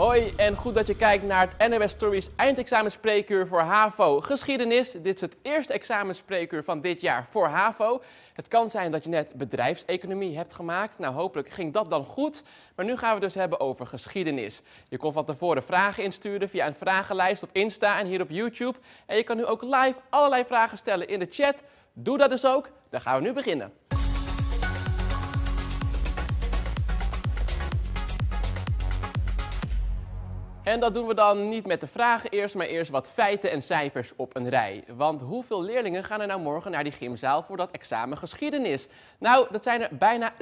Hoi en goed dat je kijkt naar het NOS Stories eindexamenspreekuur voor HAVO Geschiedenis. Dit is het eerste examenspreekuur van dit jaar voor HAVO. Het kan zijn dat je net bedrijfseconomie hebt gemaakt. Nou, hopelijk ging dat dan goed. Maar nu gaan we het dus hebben over geschiedenis. Je kon van tevoren vragen insturen via een vragenlijst op Insta en hier op YouTube. En je kan nu ook live allerlei vragen stellen in de chat. Doe dat dus ook. Dan gaan we nu beginnen. En dat doen we dan niet met de vragen eerst, maar eerst wat feiten en cijfers op een rij. Want hoeveel leerlingen gaan er nou morgen naar die gymzaal voor dat examen geschiedenis? Nou, dat zijn er bijna 36.000.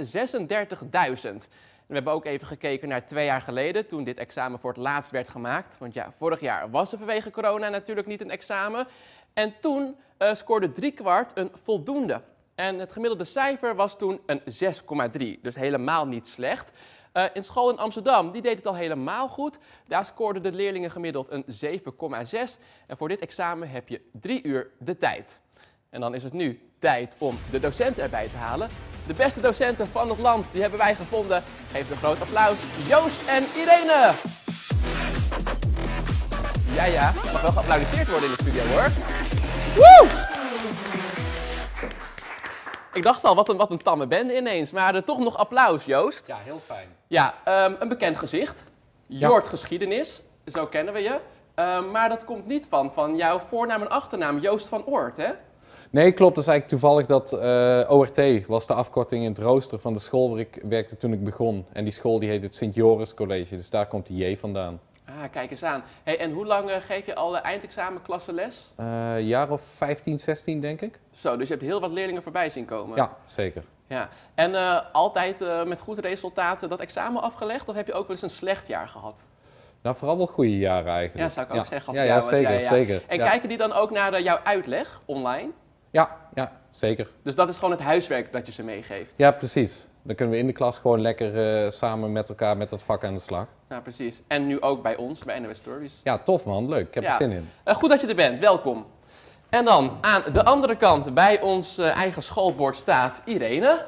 We hebben ook even gekeken naar twee jaar geleden, toen dit examen voor het laatst werd gemaakt. Want ja, vorig jaar was er vanwege corona natuurlijk niet een examen. En toen uh, scoorde driekwart een voldoende. En het gemiddelde cijfer was toen een 6,3, dus helemaal niet slecht. Uh, in school in Amsterdam, die deed het al helemaal goed. Daar scoorden de leerlingen gemiddeld een 7,6. En voor dit examen heb je drie uur de tijd. En dan is het nu tijd om de docenten erbij te halen. De beste docenten van het land, die hebben wij gevonden. Geef ze een groot applaus. Joost en Irene. Ja, ja, mag wel geapplaudiseerd worden in de studio hoor. Woe! Ik dacht al, wat een, wat een tamme bende ineens. Maar uh, toch nog applaus, Joost. Ja, heel fijn. Ja, um, een bekend gezicht. Jort ja. Geschiedenis, zo kennen we je. Um, maar dat komt niet van, van jouw voornaam en achternaam, Joost van Oort, hè? Nee, klopt. Het is eigenlijk toevallig dat uh, ORT was de afkorting in het rooster van de school waar ik werkte toen ik begon. En die school die heet het Sint-Joris College, dus daar komt die J vandaan. Ah, kijk eens aan. Hey, en hoe lang uh, geef je al de eindexamenklasse les? Een uh, jaar of 15, 16 denk ik. Zo, dus je hebt heel wat leerlingen voorbij zien komen? Ja, zeker. Ja. En uh, altijd met goede resultaten dat examen afgelegd of heb je ook wel eens een slecht jaar gehad? Nou, vooral wel goede jaren eigenlijk. Ja, zou ik ook ja. zeggen. Als ja, ja, ja, zeker, ja, ja. zeker. En kijken die dan ook naar jouw uitleg online? Ja, ja, zeker. Dus dat is gewoon het huiswerk dat je ze meegeeft? Ja, precies. Dan kunnen we in de klas gewoon lekker uh, samen met elkaar met dat vak aan de slag. Ja, precies. En nu ook bij ons, bij NOS Stories. Ja, tof man. Leuk. Ik heb ja. er zin in. Uh, goed dat je er bent. Welkom. En dan aan de andere kant, bij ons uh, eigen schoolbord staat Irene.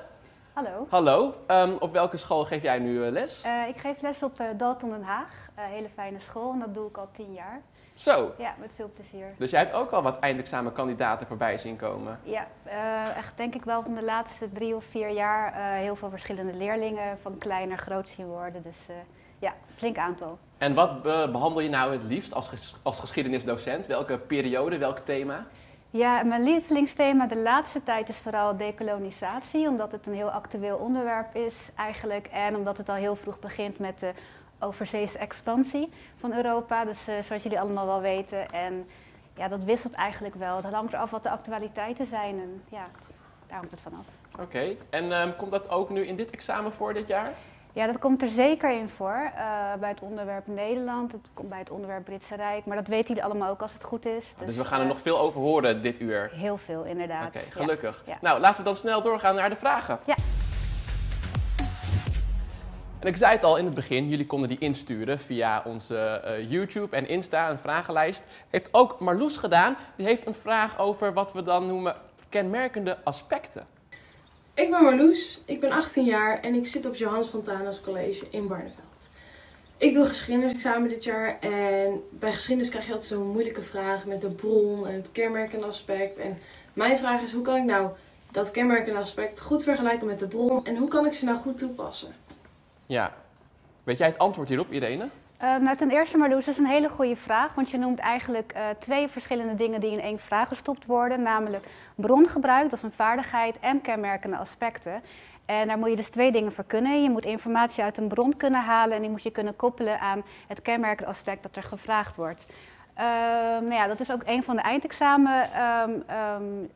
Hallo. Hallo. Um, op welke school geef jij nu les? Uh, ik geef les op uh, Dalton Den Haag. Een hele fijne school en dat doe ik al tien jaar. Zo. Ja, met veel plezier. Dus jij hebt ook al wat eindexamenkandidaten voorbij zien komen? Ja, uh, echt denk ik wel van de laatste drie of vier jaar heel veel verschillende leerlingen van klein naar groot zien worden. Dus ja, flink aantal. En wat be behandel je nou het liefst als, ges als geschiedenisdocent? Welke periode, welk thema? Ja, mijn lievelingsthema de laatste tijd is vooral dekolonisatie, omdat het een heel actueel onderwerp is eigenlijk. En omdat het al heel vroeg begint met de overzeese expansie van Europa. Dus uh, zoals jullie allemaal wel weten. En ja, dat wisselt eigenlijk wel. Het hangt eraf wat de actualiteiten zijn. En ja, daar hangt het vanaf. Oké, okay. en um, komt dat ook nu in dit examen voor dit jaar? Ja, dat komt er zeker in voor. Uh, bij het onderwerp Nederland, het komt bij het onderwerp Britse Rijk. Maar dat weten jullie allemaal ook als het goed is. Dus, dus we gaan er uh, nog veel over horen dit uur. Heel veel, inderdaad. Oké, okay, gelukkig. Ja. Nou, laten we dan snel doorgaan naar de vragen. Ja. En ik zei het al in het begin, jullie konden die insturen via onze uh, YouTube en Insta, een vragenlijst. Heeft ook Marloes gedaan. Die heeft een vraag over wat we dan noemen kenmerkende aspecten. Ik ben Marloes, ik ben 18 jaar en ik zit op Johannes Fontanus College in Barneveld. Ik doe geschiedenisexamen dit jaar en bij geschiedenis krijg je altijd zo'n moeilijke vraag met de bron en het kenmerkende aspect. En mijn vraag is, hoe kan ik nou dat kenmerkende aspect goed vergelijken met de bron en hoe kan ik ze nou goed toepassen? Ja, weet jij het antwoord hierop, Irene? Uh, nou, ten eerste Marloes, dat is een hele goede vraag, want je noemt eigenlijk uh, twee verschillende dingen die in één vraag gestopt worden, namelijk brongebruik, dat is een vaardigheid, en kenmerkende aspecten. En daar moet je dus twee dingen voor kunnen. Je moet informatie uit een bron kunnen halen en die moet je kunnen koppelen aan het kenmerkende aspect dat er gevraagd wordt. Uh, nou ja, dat is ook een van de eindexamen, um, um,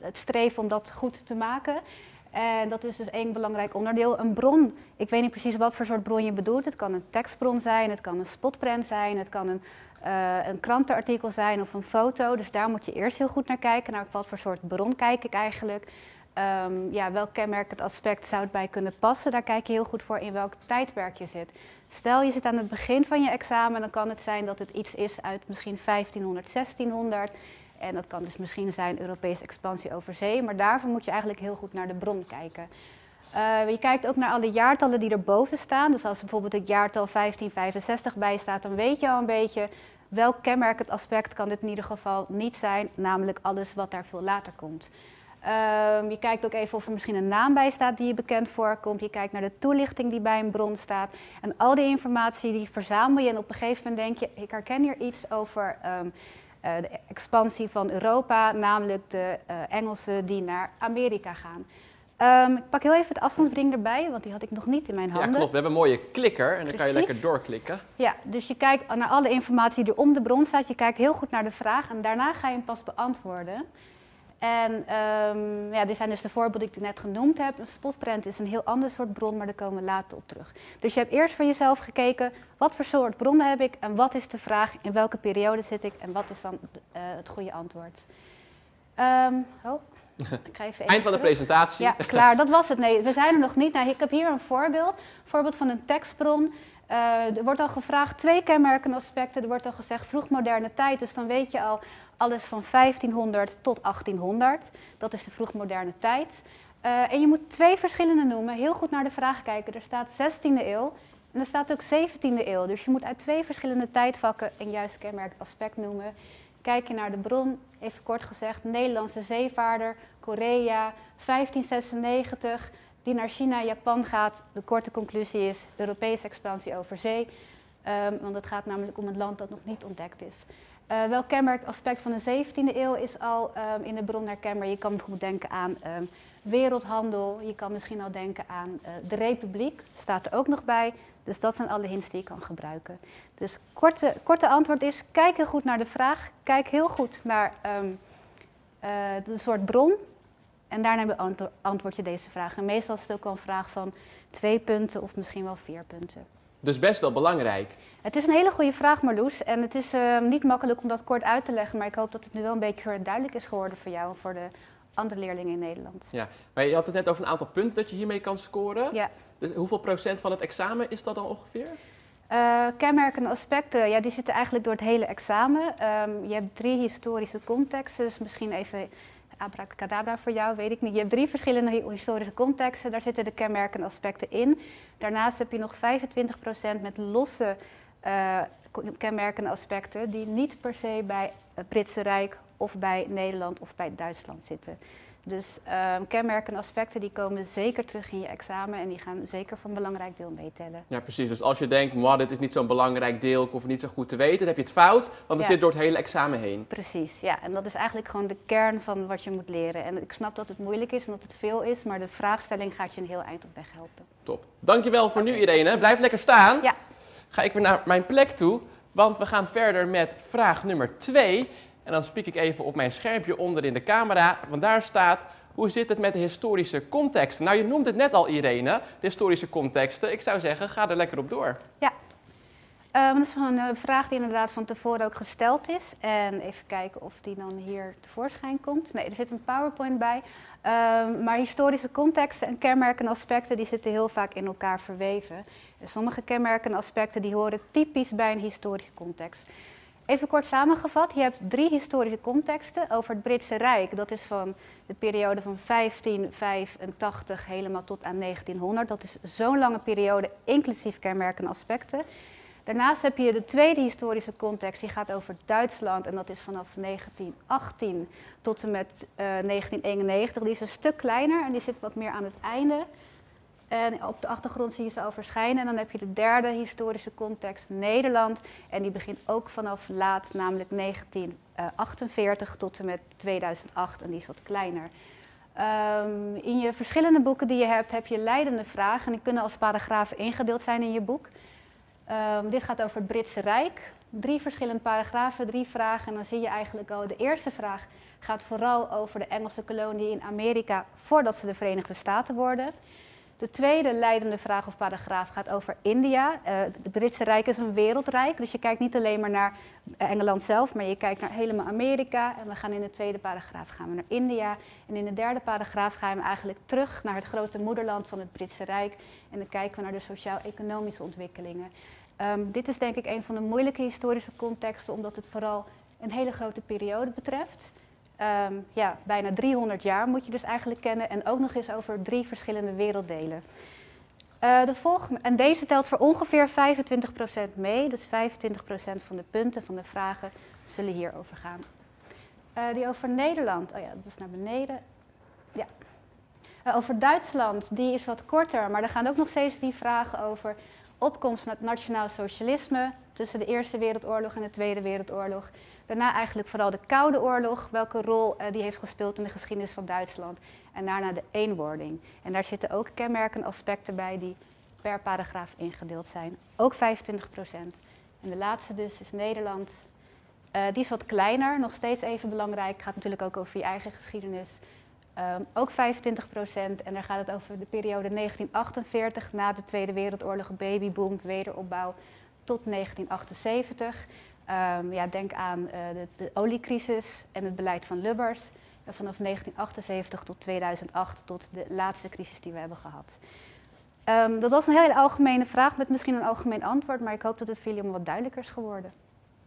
het streven om dat goed te maken. En dat is dus één belangrijk onderdeel. Een bron, ik weet niet precies wat voor soort bron je bedoelt. Het kan een tekstbron zijn, het kan een spotprint zijn, het kan een, uh, een krantenartikel zijn of een foto. Dus daar moet je eerst heel goed naar kijken. Naar wat voor soort bron kijk ik eigenlijk. Um, ja, welk kenmerkend aspect zou het bij kunnen passen? Daar kijk je heel goed voor in welk tijdperk je zit. Stel je zit aan het begin van je examen, dan kan het zijn dat het iets is uit misschien 1500, 1600. En dat kan dus misschien zijn Europese expansie over zee, maar daarvoor moet je eigenlijk heel goed naar de bron kijken. Uh, je kijkt ook naar alle jaartallen die erboven staan. Dus als bijvoorbeeld het jaartal 1565 bij staat, dan weet je al een beetje welk kenmerkend aspect kan dit in ieder geval niet zijn, namelijk alles wat daar veel later komt. Um, je kijkt ook even of er misschien een naam bij staat die je bekend voorkomt. Je kijkt naar de toelichting die bij een bron staat. En al die informatie die verzamel je en op een gegeven moment denk je, ik herken hier iets over uh, de expansie van Europa, namelijk de uh, Engelsen die naar Amerika gaan. Um, ik pak heel even de afstandsbediening erbij, want die had ik nog niet in mijn handen. Ja, klopt. We hebben een mooie klikker en dan kan je lekker doorklikken. Ja, dus je kijkt naar alle informatie die om de bron staat. Je kijkt heel goed naar de vraag en daarna ga je hem pas beantwoorden. En um, ja, dit zijn dus de voorbeelden die ik net genoemd heb. Een spotprint is een heel ander soort bron, maar daar komen we later op terug. Dus je hebt eerst voor jezelf gekeken, wat voor soort bronnen heb ik en wat is de vraag, in welke periode zit ik en wat is dan uh, het goede antwoord. Um, oh. Ik ga even Eind van de presentatie. Ja, klaar. Dat was het. Nee, we zijn er nog niet. Nou, ik heb hier een voorbeeld. Voorbeeld van een tekstbron. Uh, er wordt al gevraagd twee kenmerkende aspecten. Er wordt al gezegd vroegmoderne tijd. Dus dan weet je al alles van 1500 tot 1800. Dat is de vroegmoderne tijd. Uh, en je moet twee verschillende noemen. Heel goed naar de vraag kijken. Er staat 16e eeuw en er staat ook 17e eeuw. Dus je moet uit twee verschillende tijdvakken een juist kenmerkend aspect noemen. Kijk je naar de bron, even kort gezegd, Nederlandse zeevaarder, Korea, 1596, die naar China Japan gaat. De korte conclusie is Europese expansie over zee, um, want het gaat namelijk om een land dat nog niet ontdekt is. Uh, welk kenmerk aspect van de 17e eeuw is al um, in de bron herkenbaar? Je kan bijvoorbeeld denken aan um, wereldhandel, je kan misschien al denken aan uh, de republiek, staat er ook nog bij. Dus dat zijn alle hints die je kan gebruiken. Dus korte, korte antwoord is, kijk heel goed naar de vraag. Kijk heel goed naar uh, de soort bron. En daarna beantwoord, antwoord je deze vraag. En meestal is het ook al een vraag van twee punten of misschien wel vier punten. Dus best wel belangrijk. Het is een hele goede vraag, Marloes. En het is uh, niet makkelijk om dat kort uit te leggen. Maar ik hoop dat het nu wel een beetje duidelijk is geworden voor jou en voor de andere leerlingen in Nederland. Ja, maar je had het net over een aantal punten dat je hiermee kan scoren. Ja. Dus hoeveel procent van het examen is dat dan ongeveer? Uh, kenmerkende aspecten, ja, die zitten eigenlijk door het hele examen. Um, je hebt drie historische contexten, dus misschien even abracadabra voor jou, weet ik niet. Je hebt drie verschillende historische contexten, daar zitten de kenmerkende aspecten in. Daarnaast heb je nog 25% met losse uh, aspecten die niet per se bij het Britse Rijk of bij Nederland of bij Duitsland zitten. Dus um, kenmerkende aspecten die komen zeker terug in je examen en die gaan zeker voor een belangrijk deel meetellen. Ja, precies. Dus als je denkt, wow, dit is niet zo'n belangrijk deel, ik hoef het niet zo goed te weten, dan heb je het fout, want het ja. zit door het hele examen heen. Precies, ja. En dat is eigenlijk gewoon de kern van wat je moet leren. En ik snap dat het moeilijk is en dat het veel is, maar de vraagstelling gaat je een heel eind op weg helpen. Top. Dankjewel voor okay. nu Irene. Blijf lekker staan. Ja. Ga ik weer naar mijn plek toe, want we gaan verder met vraag nummer 2. En dan spiek ik even op mijn schermpje onder in de camera, want daar staat hoe zit het met de historische context? Nou, je noemde het net al, Irene, de historische contexten. Ik zou zeggen, ga er lekker op door. Ja, um, dat is een uh, vraag die inderdaad van tevoren ook gesteld is. En even kijken of die dan hier tevoorschijn komt. Nee, er zit een PowerPoint bij. Um, maar historische contexten en kenmerken aspecten die zitten heel vaak in elkaar verweven. En sommige kenmerken aspecten die horen typisch bij een historische context. Even kort samengevat, je hebt drie historische contexten over het Britse Rijk. Dat is van de periode van 1585 helemaal tot aan 1900. Dat is zo'n lange periode, inclusief kenmerken aspecten. Daarnaast heb je de tweede historische context, die gaat over Duitsland. En dat is vanaf 1918 tot en met uh, 1991. Die is een stuk kleiner en die zit wat meer aan het einde. En op de achtergrond zie je ze al verschijnen. En dan heb je de derde historische context, Nederland. En die begint ook vanaf laat, namelijk 1948 tot en met 2008. En die is wat kleiner. Um, in je verschillende boeken die je hebt, heb je leidende vragen. En die kunnen als paragrafen ingedeeld zijn in je boek. Um, dit gaat over het Britse Rijk. Drie verschillende paragrafen, drie vragen. En dan zie je eigenlijk al, de eerste vraag gaat vooral over de Engelse kolonie in Amerika voordat ze de Verenigde Staten worden. De tweede leidende vraag of paragraaf gaat over India. Uh, het Britse Rijk is een wereldrijk, dus je kijkt niet alleen maar naar Engeland zelf, maar je kijkt naar helemaal Amerika. En we gaan in de tweede paragraaf gaan we naar India. En in de derde paragraaf gaan we eigenlijk terug naar het grote moederland van het Britse Rijk. En dan kijken we naar de sociaal-economische ontwikkelingen. Um, dit is denk ik een van de moeilijke historische contexten, omdat het vooral een hele grote periode betreft. Ehm, ja, bijna 300 jaar moet je dus eigenlijk kennen en ook nog eens over drie verschillende werelddelen. Eh, de volgende, en deze telt voor ongeveer 25% mee, dus 25% van de punten van de vragen zullen hierover gaan. Eh, die over Nederland, oh ja, dat is naar beneden. Ja. Eh, over Duitsland, die is wat korter, maar er gaan ook nog steeds die vragen over opkomst van het nationaal socialisme tussen de Eerste Wereldoorlog en de Tweede Wereldoorlog. Daarna eigenlijk vooral de Koude Oorlog, welke rol die heeft gespeeld in de geschiedenis van Duitsland. En daarna de eenwording. En daar zitten ook kenmerken aspecten bij die per paragraaf ingedeeld zijn. Ook 25% En de laatste dus is Nederland. Uh, die is wat kleiner, nog steeds even belangrijk. Gaat natuurlijk ook over je eigen geschiedenis. Um, ook 25% En daar gaat het over de periode 1948 na de Tweede Wereldoorlog, babyboom, wederopbouw tot 1978. Um, ehm, ja, denk aan uh, de, oliecrisis en het beleid van Lubbers vanaf 1978 tot 2008, tot de laatste crisis die we hebben gehad. Um, dat was een hele algemene vraag met misschien een algemeen antwoord, maar ik hoop dat het voor jullie wat duidelijker is geworden.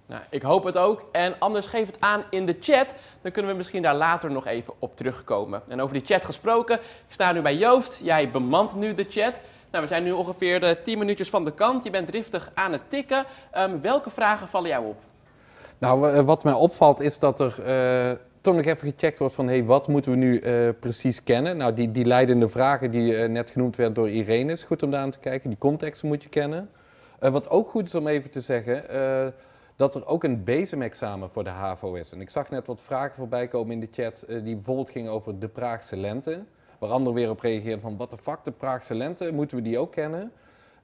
Nou, ik hoop het ook. En anders geef het aan in de chat. Dan kunnen we misschien daar later nog even op terugkomen. En over die chat gesproken, ik sta nu bij Joost. Jij bemant nu de chat. Nou, we zijn nu ongeveer de 10 minuutjes van de kant. Je bent driftig aan het tikken. Um, welke vragen vallen jou op? Nou, wat mij opvalt is dat er uh, toch nog even gecheckt wordt van hey, wat moeten we nu uh, precies kennen. Nou, die, die leidende vragen die net genoemd werden door Irene is goed om daar aan te kijken. Die contexten moet je kennen. Wat ook goed is om even te zeggen, dat er ook een bezemexamen voor de HAVO is. En ik zag net wat vragen voorbij komen in de chat die bijvoorbeeld gingen over de Praagse lente. Waar anderen weer op reageerden van wat de fuck, de Praagse lente, moeten we die ook kennen?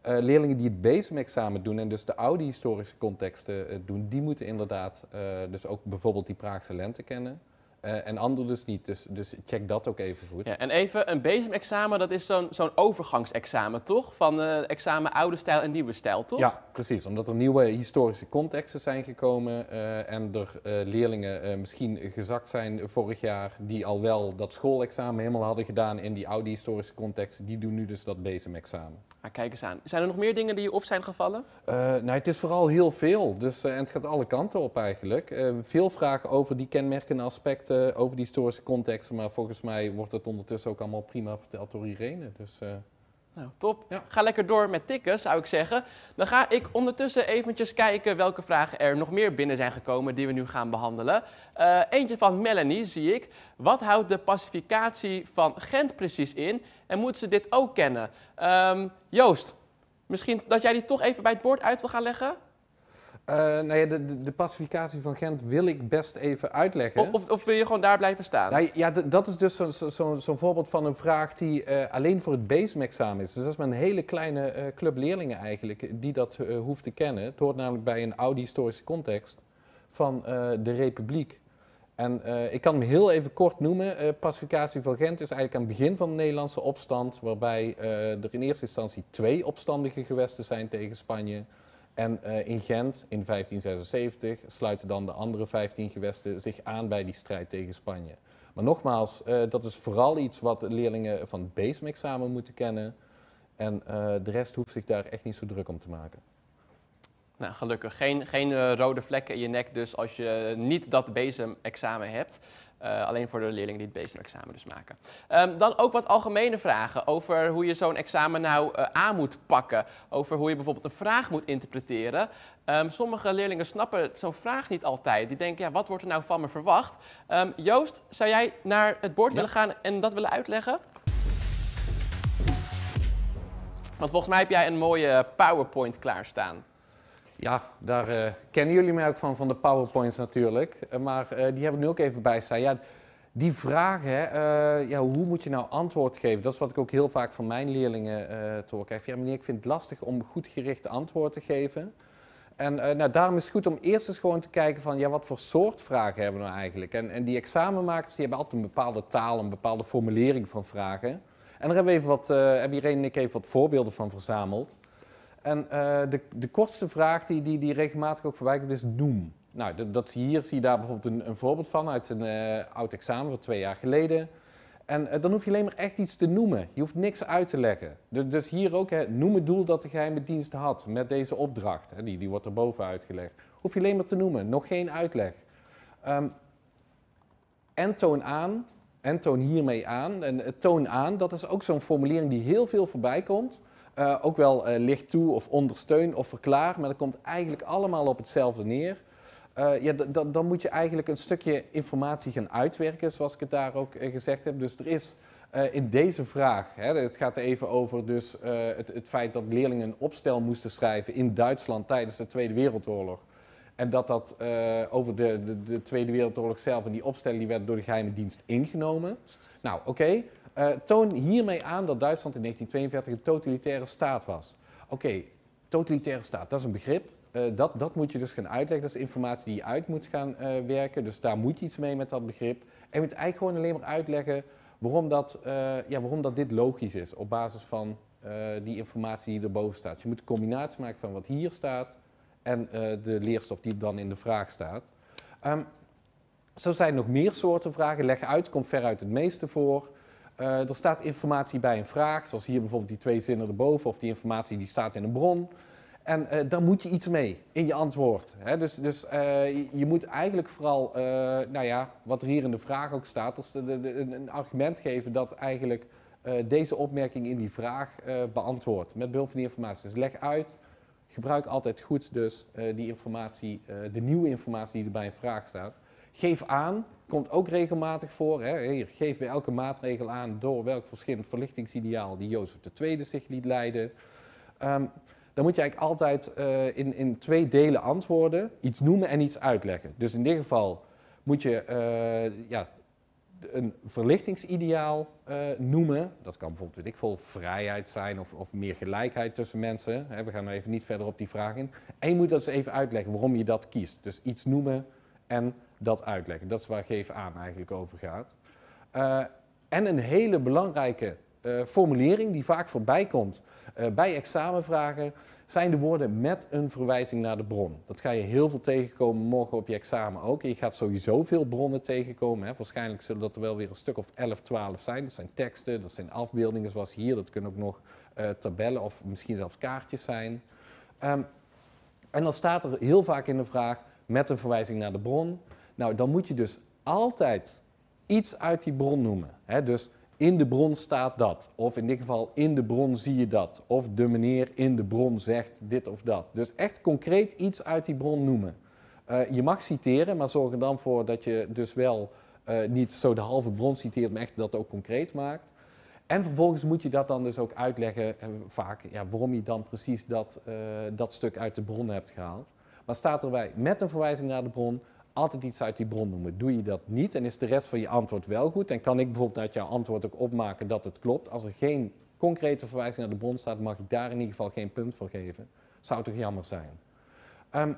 leerlingen die het bezemexamen doen en dus de oude historische contexten doen, die moeten inderdaad dus ook bijvoorbeeld die Praagse lente kennen. Uh, en anderen dus niet. Dus, dus check dat ook even goed. Ja, en even, een bezemexamen, dat is zo'n zo'n overgangsexamen, toch? Van uh, examen oude stijl en nieuwe stijl, toch? Ja, precies. Omdat er nieuwe historische contexten zijn gekomen uh, en er leerlingen misschien gezakt zijn vorig jaar die al wel dat schoolexamen helemaal hadden gedaan in die oude historische contexten, die doen nu dus dat bezemexamen. Ah, kijk eens aan. Zijn er nog meer dingen die je op zijn gevallen? nou, het is vooral heel veel. Dus, en het gaat alle kanten op eigenlijk. veel vragen over die kenmerkende aspecten over die historische context. Maar volgens mij wordt het ondertussen ook allemaal prima verteld door Irene. Dus. Nou, top. Ja. Ga lekker door met tikken, zou ik zeggen. Dan ga ik ondertussen eventjes kijken welke vragen er nog meer binnen zijn gekomen die we nu gaan behandelen. Uh, eentje van Melanie zie ik. Wat houdt de pacificatie van Gent precies in en moet ze dit ook kennen? Um, Joost, misschien dat jij die toch even bij het bord uit wil gaan leggen? Uh, nou ja, de, de, pacificatie van Gent wil ik best even uitleggen. Of, of wil je gewoon daar blijven staan? Nou, ja, dat is dus zo'n zo, zo, zo voorbeeld van een vraag die uh, alleen voor het BASEM-examen is. Dus dat is maar een hele kleine uh, club leerlingen eigenlijk die dat hoeft te kennen. Het hoort namelijk bij een oude historische context van de Republiek. En ik kan hem heel even kort noemen. pacificatie van Gent is eigenlijk aan het begin van de Nederlandse opstand, waarbij er in eerste instantie twee opstandige gewesten zijn tegen Spanje. En uh, in Gent in 1576 sluiten dan de andere 15 gewesten zich aan bij die strijd tegen Spanje. Maar nogmaals, uh, dat is vooral iets wat leerlingen van het BASEM-examen moeten kennen. En uh, de rest hoeft zich daar echt niet zo druk om te maken. Nou, gelukkig. Geen, geen rode vlekken in je nek dus als je niet dat BASEM-examen hebt. Uh, alleen voor de leerlingen die het BASIC-examen dus maken. Um, dan ook wat algemene vragen over hoe je zo'n examen nou uh, aan moet pakken. Over hoe je bijvoorbeeld een vraag moet interpreteren. Um, sommige leerlingen snappen zo'n vraag niet altijd. Die denken, ja, wat wordt er nou van me verwacht? Um, Joost, zou jij naar het bord ja. willen gaan en dat willen uitleggen? Want volgens mij heb jij een mooie PowerPoint klaarstaan. Ja, daar uh, kennen jullie mij ook van, van de PowerPoints natuurlijk. Uh, maar uh, die hebben we nu ook even bij staan. Ja, die vragen, ja, hoe moet je nou antwoord geven? Dat is wat ik ook heel vaak van mijn leerlingen te horen krijg. Ja, ik vind het lastig om goed gerichte antwoord te geven. En nou, daarom is het goed om eerst eens gewoon te kijken van, ja, wat voor soort vragen hebben we nou eigenlijk? En, en die examenmakers, die hebben altijd een bepaalde taal, een bepaalde formulering van vragen. En daar hebben we even wat, hebben Irene en ik even wat voorbeelden van verzameld. En uh, de, de kortste vraag die, die, die regelmatig ook voorbij komt is noem. Nou, dat, dat, hier zie je daar bijvoorbeeld een, een voorbeeld van uit een uh, oud examen van twee jaar geleden. En uh, dan hoef je alleen maar echt iets te noemen. Je hoeft niks uit te leggen. Dus, hier ook, noem het doel dat de geheime dienst had met deze opdracht. Hè, die, die wordt erboven uitgelegd. Hoef je alleen maar te noemen, nog geen uitleg. Um, en toon aan, en toon hiermee aan. En toon aan, dat is ook zo'n formulering die heel veel voorbij komt. Uh, ook wel uh, licht toe of ondersteun of verklaar, maar dat komt eigenlijk allemaal op hetzelfde neer. ja, dan moet je eigenlijk een stukje informatie gaan uitwerken, zoals ik het daar ook gezegd heb. Dus er is in deze vraag, hè, het gaat even over dus, het, het feit dat leerlingen een opstel moesten schrijven in Duitsland tijdens de Tweede Wereldoorlog. En dat dat over de, de, de, Tweede Wereldoorlog zelf en die opstelling die werd door de geheime dienst ingenomen. Nou, oké. Uh, toon hiermee aan dat Duitsland in 1942 een totalitaire staat was. Oké, totalitaire staat, dat is een begrip. Uh, dat, dat moet je dus gaan uitleggen. Dat is informatie die je uit moet gaan werken. Dus daar moet je iets mee met dat begrip. En je moet eigenlijk gewoon alleen maar uitleggen waarom dat, ja, waarom dat dit logisch is. Op basis van die informatie die erboven staat. Je moet een combinatie maken van wat hier staat en de leerstof die dan in de vraag staat. Um, zo zijn nog meer soorten vragen. Leg uit, komt veruit het meeste voor. Uh, er staat informatie bij een vraag, zoals hier bijvoorbeeld die twee zinnen erboven, of die informatie die staat in een bron. En uh, daar moet je iets mee in je antwoord. Hè? Dus, dus je, je, moet eigenlijk vooral, nou ja, wat er hier in de vraag ook staat, dus de, de, een argument geven dat eigenlijk deze opmerking in die vraag beantwoordt. Met behulp van die informatie. Dus leg uit, Gebruik altijd goed dus die informatie, de nieuwe informatie die er bij een vraag staat. Geef aan, komt ook regelmatig voor. Hè. Geef bij elke maatregel aan door welk verschillend verlichtingsideaal die Jozef II zich liet leiden. Um, dan moet je eigenlijk altijd uh, in, in twee delen antwoorden, iets noemen en iets uitleggen. Dus in dit geval moet je ja, een verlichtingsideaal uh, noemen. Dat kan bijvoorbeeld, weet ik veel, vrijheid zijn of, of meer gelijkheid tussen mensen. we gaan even niet verder op die vraag in. En je moet dat eens even uitleggen waarom je dat kiest. Dus iets noemen en dat uitleggen. Dat is waar geef aan eigenlijk over gaat. Uh, en een hele belangrijke uh, formulering die vaak voorbij komt bij examenvragen zijn de woorden met een verwijzing naar de bron. Dat ga je heel veel tegenkomen morgen op je examen ook. Je gaat sowieso veel bronnen tegenkomen. Hè. Waarschijnlijk zullen dat er wel weer een stuk of 11, 12 zijn. Dat zijn teksten, dat zijn afbeeldingen zoals hier. Dat kunnen ook nog tabellen of misschien zelfs kaartjes zijn. Um, en dan staat er heel vaak in de vraag met een verwijzing naar de bron. Nou, dan moet je dus altijd iets uit die bron noemen. Hè. Dus in de bron staat dat. Of in dit geval, in de bron zie je dat. Of de meneer in de bron zegt dit of dat. Dus echt concreet iets uit die bron noemen. Uh, je mag citeren, maar zorg er dan voor dat je dus wel uh, niet zo de halve bron citeert, maar echt dat ook concreet maakt. En vervolgens moet je dat dan dus ook uitleggen, uh, vaak, ja, waarom je dan precies dat, dat stuk uit de bron hebt gehaald. Maar staat erbij met een verwijzing naar de bron, altijd iets uit die bron noemen. Doe je dat niet en is de rest van je antwoord wel goed, en kan ik bijvoorbeeld uit jouw antwoord ook opmaken dat het klopt. Als er geen concrete verwijzing naar de bron staat, mag ik daar in ieder geval geen punt voor geven. Zou toch jammer zijn. Um,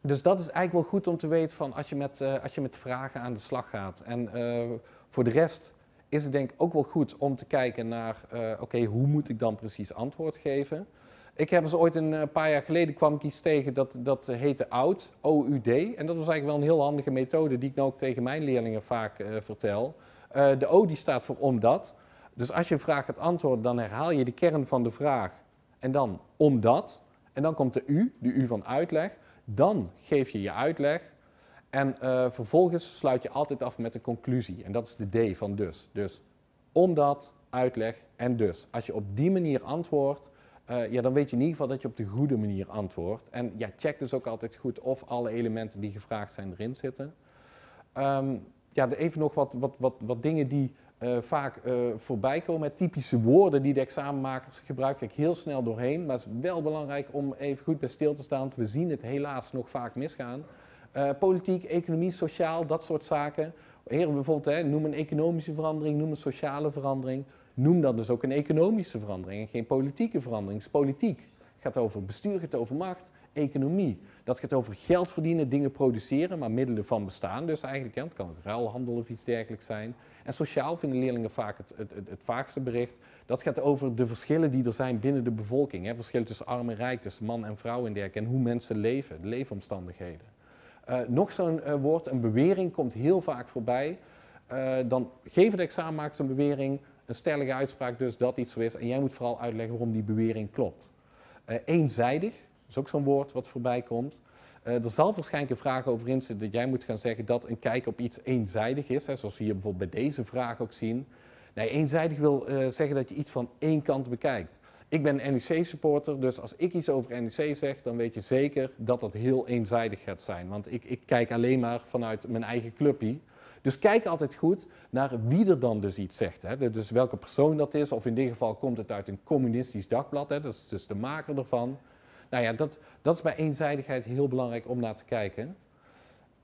dus dat is eigenlijk wel goed om te weten van als je met, uh, als je met vragen aan de slag gaat. En uh, voor de rest is het denk ik ook wel goed om te kijken naar, uh, oké, hoe moet ik dan precies antwoord geven? Ik heb eens ooit een eh, paar jaar geleden kwam ik iets tegen dat, dat heette OUD, O-U-D. En dat was eigenlijk wel een heel handige methode die ik nou ook tegen mijn leerlingen vaak uh, vertel. Uh, de O die staat voor omdat. Dus als je een vraag gaat antwoorden, dan herhaal je de kern van de vraag. En dan omdat. En dan komt de U, de U van uitleg. Dan geef je je uitleg. En vervolgens sluit je altijd af met een conclusie. En dat is de D van dus. Dus omdat, uitleg en dus. Als je op die manier antwoordt, uh, ja, dan weet je in ieder geval dat je op de goede manier antwoordt. En ja, check dus ook altijd goed of alle elementen die gevraagd zijn erin zitten. Um, ja, even nog wat, wat, wat, wat dingen die uh, vaak uh, voorbij komen. Typische woorden die de examenmakers gebruiken, ik heel snel doorheen. Maar het is wel belangrijk om even goed bij stil te staan, we zien het helaas nog vaak misgaan. Politiek, economie, sociaal, dat soort zaken. Heren, bijvoorbeeld, hè, noem een economische verandering, noem een sociale verandering. Noem dan dus ook een economische verandering en geen politieke verandering. Het is politiek. Het gaat over bestuur, het gaat over macht, economie. Dat gaat over geld verdienen, dingen produceren, maar middelen van bestaan dus eigenlijk. Het kan ook ruilhandel of iets dergelijks zijn. En sociaal vinden leerlingen vaak het, het, het, vaakste bericht. Dat gaat over de verschillen die er zijn binnen de bevolking. Hè. Verschillen tussen arm en rijk, tussen man en vrouw en dergelijke. En hoe mensen leven, de leefomstandigheden. Uh, nog zo'n uh, woord, een bewering, komt heel vaak voorbij. Uh, dan geven de examenmakers een bewering een stellige uitspraak dus dat iets zo is. En jij moet vooral uitleggen waarom die bewering klopt. Uh, eenzijdig, is ook zo'n woord wat voorbij komt. Eh, er zal waarschijnlijk een vraag over in zitten dat jij moet gaan zeggen dat een kijk op iets eenzijdig is. Hè, zoals we hier bijvoorbeeld bij deze vraag ook zien. Nee, eenzijdig wil eh, zeggen dat je iets van één kant bekijkt. Ik ben NEC-supporter, dus als ik iets over NEC zeg, dan weet je zeker dat dat heel eenzijdig gaat zijn. Want ik, ik kijk alleen maar vanuit mijn eigen clubje. Dus kijk altijd goed naar wie er dan dus iets zegt. Hè. Dus welke persoon dat is, of in dit geval komt het uit een communistisch dagblad, hè. dat is dus de maker ervan. Nou ja, dat, dat is bij eenzijdigheid heel belangrijk om naar te kijken.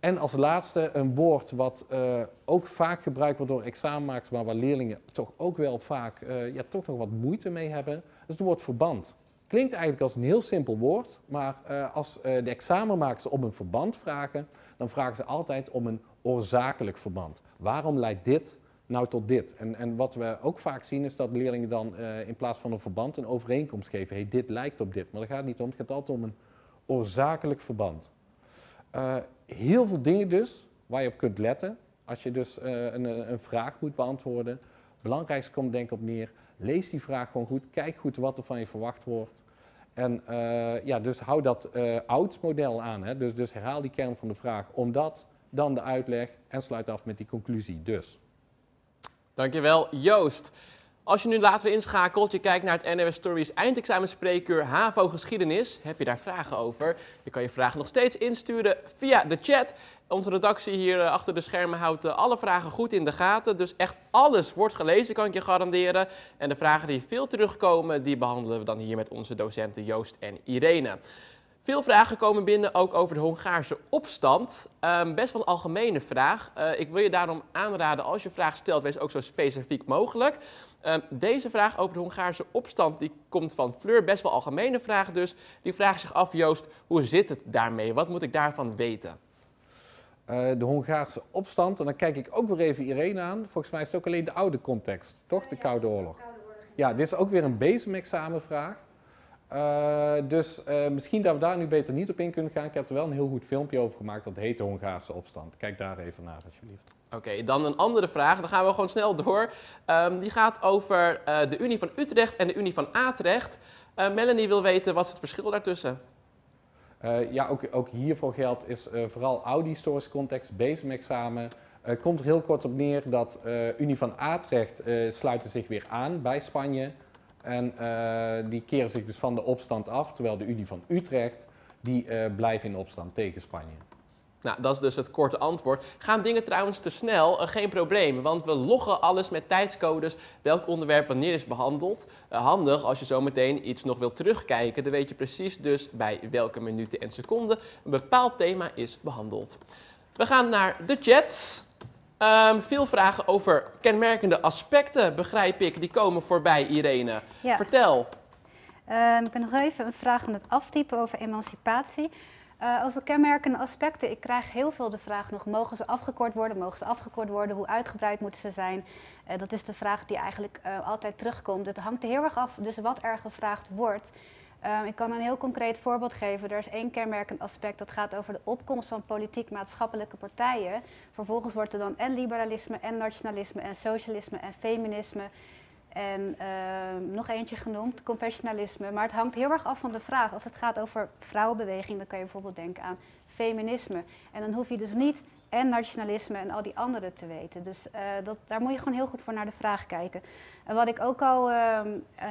En als laatste een woord wat uh, ook vaak gebruikt wordt door examenmakers, maar waar leerlingen toch ook wel vaak uh, ja, toch nog wat moeite mee hebben, dat is het woord verband. Klinkt eigenlijk als een heel simpel woord, maar uh, als de examenmakers om een verband vragen, dan vragen ze altijd om een oorzakelijk verband. Waarom leidt dit nou tot dit? En, en wat we ook vaak zien is dat leerlingen dan in plaats van een verband een overeenkomst geven. Hey, dit lijkt op dit, maar daar gaat het niet om. Het gaat altijd om een oorzakelijk verband. Uh, heel veel dingen dus waar je op kunt letten als je dus uh, een, een, vraag moet beantwoorden. Belangrijkste komt denk ik op neer, lees die vraag gewoon goed, kijk goed wat er van je verwacht wordt. En uh, ja, dus hou dat oud-model aan. Hè? Dus, dus herhaal die kern van de vraag, omdat, dan de uitleg en sluit af met die conclusie. Dus. Dankjewel Joost. Als je nu later inschakelt, je kijkt naar het NWS Stories eindexamenspreekuur HAVO Geschiedenis, heb je daar vragen over? Je kan je vragen nog steeds insturen via de chat. Onze redactie hier eh, achter de schermen houdt eh, alle vragen goed in de gaten. Dus echt alles wordt gelezen, kan ik je garanderen. En de vragen die veel terugkomen, die behandelen we dan hier met onze docenten Joost en Irene. Veel vragen komen binnen ook over de Hongaarse opstand. Um, best wel een algemene vraag. Uh, ik wil je daarom aanraden, als je vraag stelt, wees ook zo specifiek mogelijk. Um, deze vraag over de Hongaarse opstand die komt van Fleur, best wel algemene vraag dus. Die vraagt zich af, Joost, hoe zit het daarmee? Wat moet ik daarvan weten? Uh, de Hongaarse opstand, en dan kijk ik ook weer even Irene aan. Volgens mij is het ook alleen de oude context, toch? De Koude Oorlog. Ja, dit is ook weer een bezemexamenvraag. Uh, dus uh, misschien dat we daar nu beter niet op in kunnen gaan. Ik heb er wel een heel goed filmpje over gemaakt, dat heet de Hongaarse opstand. Kijk daar even naar, alsjeblieft. Oké, dan een andere vraag, dan gaan we gewoon snel door. Um, die gaat over uh, de Unie van Utrecht en de Unie van Atrecht. Melanie wil weten, wat is het verschil daartussen? ja, ook, ook, hiervoor geldt is vooral oude historische context, bezemexamen. komt er heel kort op neer dat Unie van Atrecht sluiten zich weer aan bij Spanje... En die keren zich dus van de opstand af, terwijl de Unie van Utrecht, die blijven in opstand tegen Spanje. Nou, dat is dus het korte antwoord. Gaan dingen trouwens te snel? Uh, geen probleem, want we loggen alles met tijdscodes, welk onderwerp wanneer is behandeld. handig als je zo meteen iets nog wilt terugkijken, dan weet je precies dus bij welke minuten en seconden een bepaald thema is behandeld. We gaan naar de chats. Um, veel vragen over kenmerkende aspecten, begrijp ik, die komen voorbij, Irene. Ja. Vertel. Um, ik ben nog even een vraag aan het aftypen over emancipatie. Uh, over kenmerkende aspecten, ik krijg heel veel de vraag nog, mogen ze afgekort worden, mogen ze afgekort worden, hoe uitgebreid moeten ze zijn? Uh, dat is de vraag die eigenlijk uh, altijd terugkomt. Het hangt heel erg af, dus wat er gevraagd wordt. Um, ik kan een heel concreet voorbeeld geven. Er is één kenmerkend aspect dat gaat over de opkomst van politiek-maatschappelijke partijen. Vervolgens wordt er dan en liberalisme, en nationalisme, en socialisme, en feminisme. En uh, nog eentje genoemd, confessionalisme. Maar het hangt heel erg af van de vraag. Als het gaat over vrouwenbeweging, dan kan je bijvoorbeeld denken aan feminisme. En dan hoef je dus niet en nationalisme en al die andere te weten. Dus uh, dat, daar moet je gewoon heel goed voor naar de vraag kijken. En wat ik ook al uh,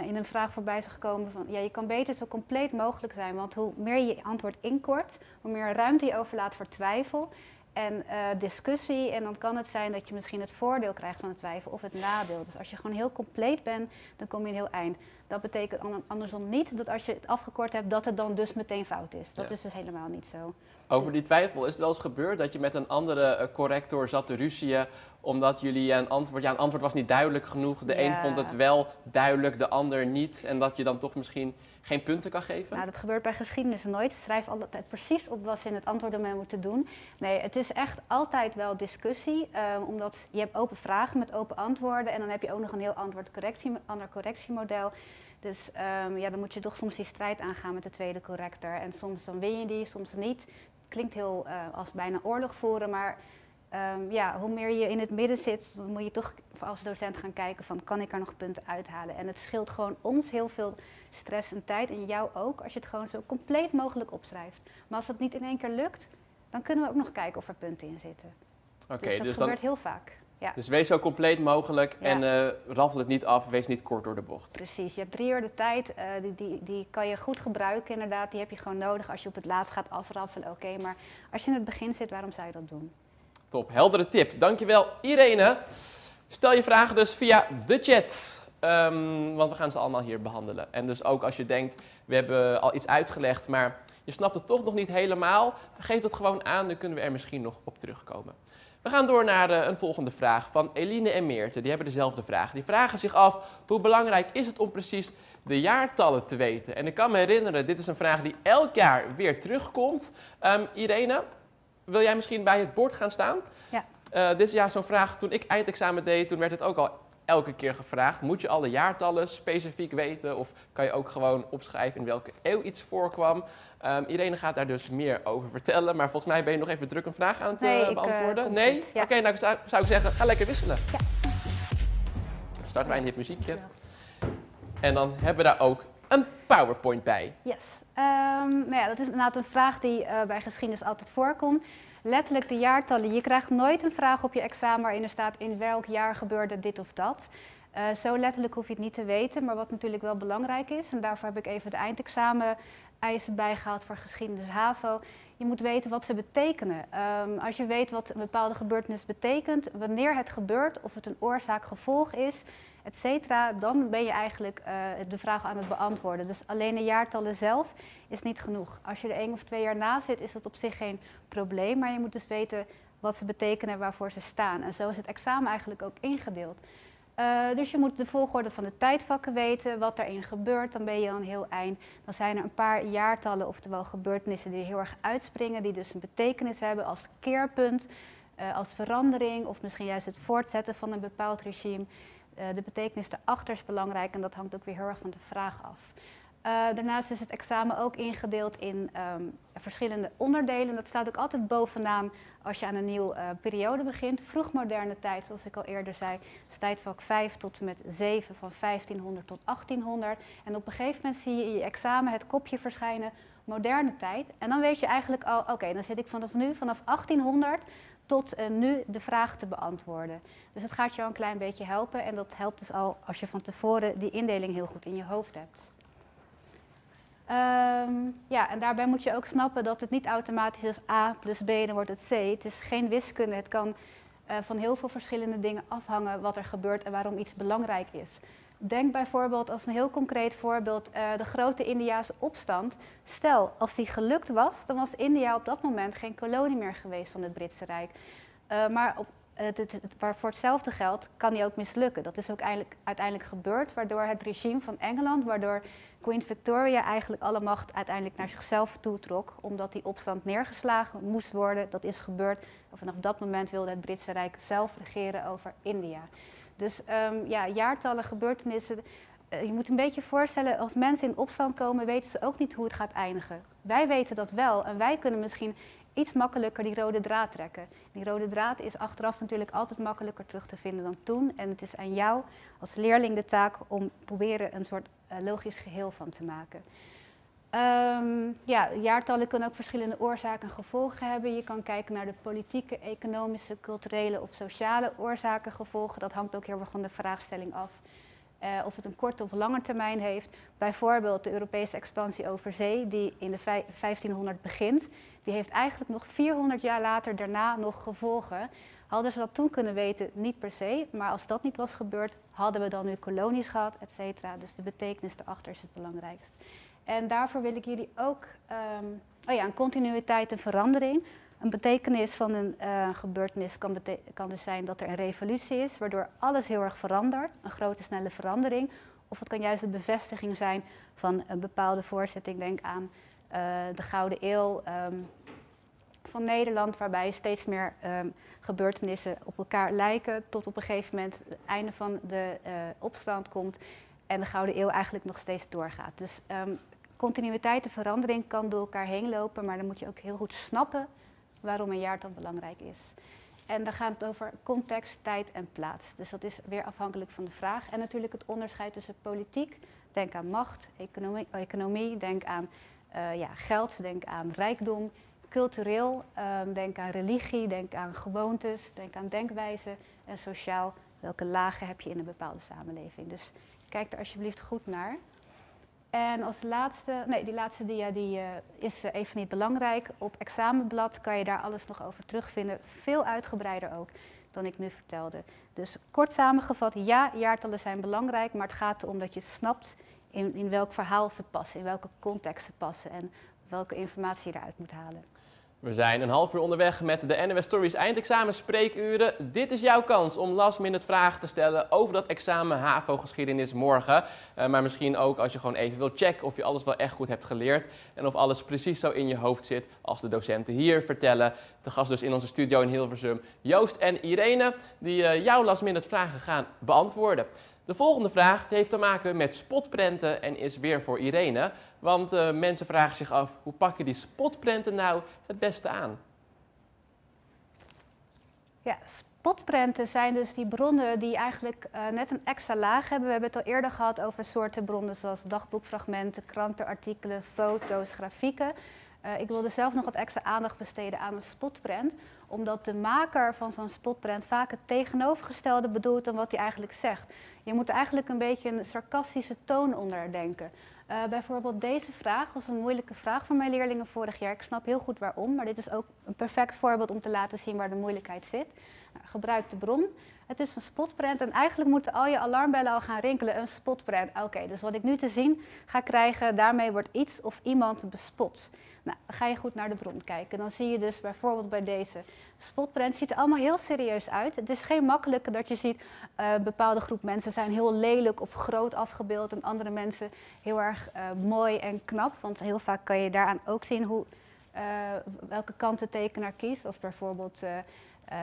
in een vraag voorbij zag komen, van ja, je kan beter zo compleet mogelijk zijn. Want hoe meer je antwoord inkort, hoe meer ruimte je overlaat voor twijfel en uh, discussie. En dan kan het zijn dat je misschien het voordeel krijgt van het twijfel of het nadeel. Dus als je gewoon heel compleet bent, dan kom je een heel eind. Dat betekent andersom niet dat als je het afgekort hebt, dat het dan dus meteen fout is. Dat ja. is dus helemaal niet zo. Over die twijfel, is het wel eens gebeurd dat je met een andere uh, corrector zat te ruzien omdat jullie een antwoord, ja een antwoord was niet duidelijk genoeg. De ja. een vond het wel duidelijk, de ander niet. En dat je dan toch misschien geen punten kan geven? Nou, dat gebeurt bij geschiedenis nooit. Schrijf altijd precies op wat ze in het antwoorddomein moeten doen. Nee, het is echt altijd wel discussie. Um, omdat je hebt open vragen met open antwoorden. En dan heb je ook nog een heel antwoord correctie, ander correctiemodel. Dus um, ja, dan moet je toch soms die strijd aangaan met de tweede corrector. En soms dan win je die, soms niet klinkt heel uh, als bijna oorlog voeren, maar Ehm, ja, hoe meer je in het midden zit, dan moet je toch als docent gaan kijken van kan ik er nog punten uithalen. En het scheelt gewoon ons heel veel stress en tijd en jou ook als je het gewoon zo compleet mogelijk opschrijft. Maar als dat niet in één keer lukt, dan kunnen we ook nog kijken of er punten in zitten. Oké, dus dat dus, gebeurt dan, heel vaak. Ja, dus wees zo compleet mogelijk Ja. en eh raffel het niet af, wees niet kort door de bocht. precies. Je hebt drie uur de tijd, eh, die, die, die kan je goed gebruiken inderdaad. Die heb je gewoon nodig als je op het laatst gaat afraffelen, oké. maar als je in het begin zit, waarom zou je dat doen? Top, heldere tip. Dankjewel Irene. Stel je vragen dus via de chat. Ehm, want we gaan ze allemaal hier behandelen. En dus ook als je denkt, we hebben al iets uitgelegd, maar je snapt het toch nog niet helemaal, geef het gewoon aan, dan kunnen we er misschien nog op terugkomen. We gaan door naar eh, een volgende vraag van Eline en Meerte. Die hebben dezelfde vraag. Die vragen zich af, hoe belangrijk is het om precies de jaartallen te weten? En ik kan me herinneren, dit is een vraag die elk jaar weer terugkomt. Ehm, Irene, wil jij misschien bij het bord gaan staan? Ja. Eh, dit is ja zo'n vraag, toen ik eindexamen deed, toen werd het ook al elke keer gevraagd. Moet je alle jaartallen specifiek weten of kan je ook gewoon opschrijven in welke eeuw iets voorkwam? Ehm Irene gaat daar dus meer over vertellen, maar volgens mij ben je nog even druk een vraag aan het Nee, eh, ik, beantwoorden. nee? ja. Oké, nou zou, zou ik zeggen, ga lekker wisselen. Ja. Dan starten wij een hip muziekje. En dan hebben we daar ook een PowerPoint bij. Yes. Ehm, nou ja, dat is inderdaad een vraag die eh, bij geschiedenis altijd voorkomt. Letterlijk de jaartallen. Je krijgt nooit een vraag op je examen waarin er staat in welk jaar gebeurde dit of dat. Eh, zo letterlijk hoef je het niet te weten, maar wat natuurlijk wel belangrijk is, en daarvoor heb ik even de eindexamen eisen bijgehaald voor geschiedenis HAVO. Je moet weten wat ze betekenen. Ehm, als je weet wat een bepaalde gebeurtenis betekent, wanneer het gebeurt, of het een oorzaak-gevolg is, et dan ben je eigenlijk eh, de vraag aan het beantwoorden. Dus alleen de jaartallen zelf is niet genoeg. Als je er één of twee jaar na zit, is dat op zich geen probleem, maar je moet dus weten wat ze betekenen en waarvoor ze staan. En zo is het examen eigenlijk ook ingedeeld. Eh, dus je moet de volgorde van de tijdvakken weten, wat daarin gebeurt, dan ben je al een heel eind. Dan zijn er een paar jaartallen, oftewel gebeurtenissen die heel erg uitspringen, die dus een betekenis hebben als keerpunt, eh, als verandering of misschien juist het voortzetten van een bepaald regime. Eh, de betekenis daarachter is belangrijk en dat hangt ook weer heel erg van de vraag af. Eh, daarnaast is het examen ook ingedeeld in ehm, verschillende onderdelen. Dat staat ook altijd bovenaan als je aan een nieuwe eh, periode begint. Vroegmoderne tijd, zoals ik al eerder zei, is tijdvak 5 tot en met 7 van 1500 tot 1800. En op een gegeven moment zie je in je examen het kopje verschijnen moderne tijd. En dan weet je eigenlijk al, oké, dan zit ik vanaf nu, vanaf 1800 tot eh, nu de vraag te beantwoorden. Dus het gaat jou een klein beetje helpen en dat helpt dus al als je van tevoren die indeling heel goed in je hoofd hebt. Ehm, ja, en daarbij moet je ook snappen dat het niet automatisch is A plus B, dan wordt het C. Het is geen wiskunde. Het kan eh, van heel veel verschillende dingen afhangen wat er gebeurt en waarom iets belangrijk is. Denk bijvoorbeeld als een heel concreet voorbeeld eh, de grote Indiase opstand. Stel, als die gelukt was, dan was India op dat moment geen kolonie meer geweest van het Britse Rijk. Eh, maar op, het, het, het- waar voor hetzelfde geld kan die ook mislukken. Dat is ook uiteindelijk gebeurd, waardoor het regime van Engeland, waardoor Queen Victoria eigenlijk alle macht uiteindelijk naar zichzelf toetrok, omdat die opstand neergeslagen moest worden. Dat is gebeurd. En vanaf dat moment wilde het Britse Rijk zelf regeren over India. Dus ehm, ja, jaartallen, gebeurtenissen. eh, je moet een beetje voorstellen, als mensen in opstand komen, weten ze ook niet hoe het gaat eindigen. Wij weten dat wel en wij kunnen misschien iets makkelijker die rode draad trekken. Die rode draad is achteraf natuurlijk altijd makkelijker terug te vinden dan toen. En het is aan jou als leerling de taak om proberen een soort eh, logisch geheel van te maken. Ehm, ja, jaartallen kunnen ook verschillende oorzaken en gevolgen hebben. Je kan kijken naar de politieke, economische, culturele of sociale oorzaken en gevolgen. Dat hangt ook heel erg van de vraagstelling af. Eh, of het een korte of lange termijn heeft. Bijvoorbeeld de Europese expansie over zee, die in de vij- 1500 begint. Die heeft eigenlijk nog 400 jaar later daarna nog gevolgen. Hadden ze dat toen kunnen weten? Niet per se. Maar als dat niet was gebeurd, hadden we dan nu kolonies gehad, et cetera. Dus de betekenis erachter is het belangrijkst. En daarvoor wil ik jullie ook, ehm, oh ja, een continuïteit en verandering. Een betekenis van een eh, gebeurtenis kan, kan dus zijn dat er een revolutie is, waardoor alles heel erg verandert, een grote snelle verandering. Of het kan juist de bevestiging zijn van een bepaalde voorzetting. Denk aan eh, de Gouden Eeuw ehm, van Nederland, waarbij steeds meer ehm, gebeurtenissen op elkaar lijken, tot op een gegeven moment het einde van de eh, opstand komt en de Gouden Eeuw eigenlijk nog steeds doorgaat. Dus ehm, continuïteit en verandering kan door elkaar heen lopen, maar dan moet je ook heel goed snappen waarom een jaartal belangrijk is. En dan gaat het over context, tijd en plaats. Dus dat is weer afhankelijk van de vraag. En natuurlijk het onderscheid tussen politiek, denk aan macht, economie, economie denk aan uh, ja, geld, denk aan rijkdom. Cultureel, um, denk aan religie, denk aan gewoontes, denk aan denkwijze. En sociaal, welke lagen heb je in een bepaalde samenleving. Dus kijk er alsjeblieft goed naar. En als laatste, nee, die laatste dia die, uh, is uh, even niet belangrijk. Op examenblad kan je daar alles nog over terugvinden. Veel uitgebreider ook dan ik nu vertelde. Dus kort samengevat, ja, jaartallen zijn belangrijk, maar het gaat erom dat je snapt in, in welk verhaal ze passen, in welke context ze passen en welke informatie je eruit moet halen. We zijn een half uur onderweg met de NWS Stories eindexamen spreekuren. Dit is jouw kans om last minute vragen te stellen over dat examen HAVO geschiedenis morgen. Uh, maar misschien ook als je gewoon even wil checken of je alles wel echt goed hebt geleerd. En of alles precies zo in je hoofd zit als de docenten hier vertellen. De gast dus in onze studio in Hilversum, Joost en Irene, die uh, jouw last minute vragen gaan beantwoorden. De volgende vraag heeft te maken met spotprenten en is weer voor Irene. Want uh, mensen vragen zich af, hoe pak je die spotprenten nou het beste aan? Ja, spotprenten zijn dus die bronnen die eigenlijk uh, net een extra laag hebben. We hebben het al eerder gehad over soorten bronnen zoals dagboekfragmenten, krantenartikelen, foto's, grafieken. Uh, ik wilde zelf nog wat extra aandacht besteden aan een spotprent, omdat de maker van zo'n spotprent vaak het tegenovergestelde bedoelt dan wat hij eigenlijk zegt. Je moet eigenlijk een beetje een sarcastische toon onder denken. Uh, bijvoorbeeld deze vraag was een moeilijke vraag voor mijn leerlingen vorig jaar. Ik snap heel goed waarom, maar dit is ook een perfect voorbeeld om te laten zien waar de moeilijkheid zit. Nou, gebruik de bron. Het is een spotprent en eigenlijk moeten al je alarmbellen al gaan rinkelen. Een spotprent. Oké, dus wat ik nu te zien ga krijgen, daarmee wordt iets of iemand bespot. Nou, ga je goed naar de bron kijken. Dan zie je dus bijvoorbeeld bij deze spotprint, ziet er allemaal heel serieus uit. Het is geen makkelijke dat je ziet, een bepaalde groep mensen zijn heel lelijk of groot afgebeeld en andere mensen heel erg uh, mooi en knap. Want heel vaak kan je daaraan ook zien hoe, uh, welke kant de tekenaar kiest. Als bijvoorbeeld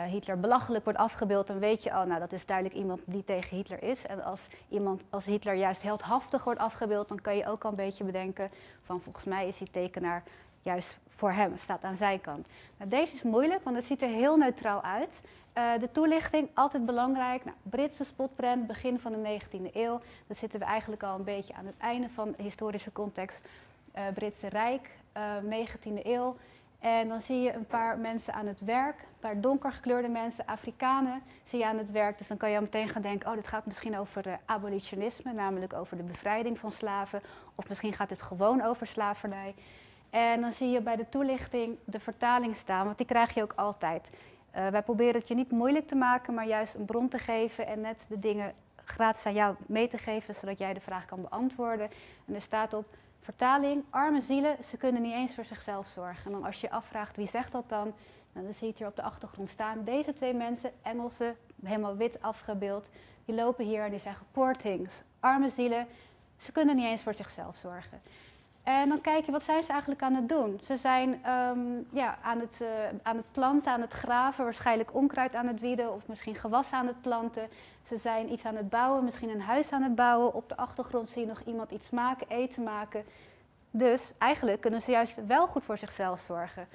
Hitler belachelijk wordt afgebeeld, dan weet je, oh nou dat is duidelijk iemand die tegen Hitler is. En als, iemand, als Hitler juist heldhaftig wordt afgebeeld, dan kan je ook al een beetje bedenken van volgens mij is die tekenaar juist voor hem, staat aan zijn kant. Nou, deze is moeilijk, want het ziet er heel neutraal uit. Uh, de toelichting, altijd belangrijk. Nou, Britse spotprint, begin van de 19e eeuw. Dan zitten we eigenlijk al een beetje aan het einde van de historische context. Uh, Britse Rijk, uh, 19e eeuw. En dan zie je een paar mensen aan het werk, een paar donkergekleurde mensen, Afrikanen, zie je aan het werk. Dus dan kan je meteen gaan denken, oh, dit gaat misschien over abolitionisme, namelijk over de bevrijding van slaven. Of misschien gaat het gewoon over slavernij. En dan zie je bij de toelichting de vertaling staan, want die krijg je ook altijd. Uh, wij proberen het je niet moeilijk te maken, maar juist een bron te geven en net de dingen gratis aan jou mee te geven, zodat jij de vraag kan beantwoorden. En er staat op vertaling, arme zielen, ze kunnen niet eens voor zichzelf zorgen. En dan als je je afvraagt wie zegt dat dan, nou, dan zie je het hier op de achtergrond staan. Deze twee mensen, Engelsen, helemaal wit afgebeeld, die lopen hier en die zeggen poor things, arme zielen, ze kunnen niet eens voor zichzelf zorgen. En dan kijk je, wat zijn ze eigenlijk aan het doen? Ze zijn um, ja, aan, het, uh, aan het planten, aan het graven, waarschijnlijk onkruid aan het wieden of misschien gewas aan het planten. Ze zijn iets aan het bouwen, misschien een huis aan het bouwen. Op de achtergrond zie je nog iemand iets maken, eten maken. Dus eigenlijk kunnen ze juist wel goed voor zichzelf zorgen.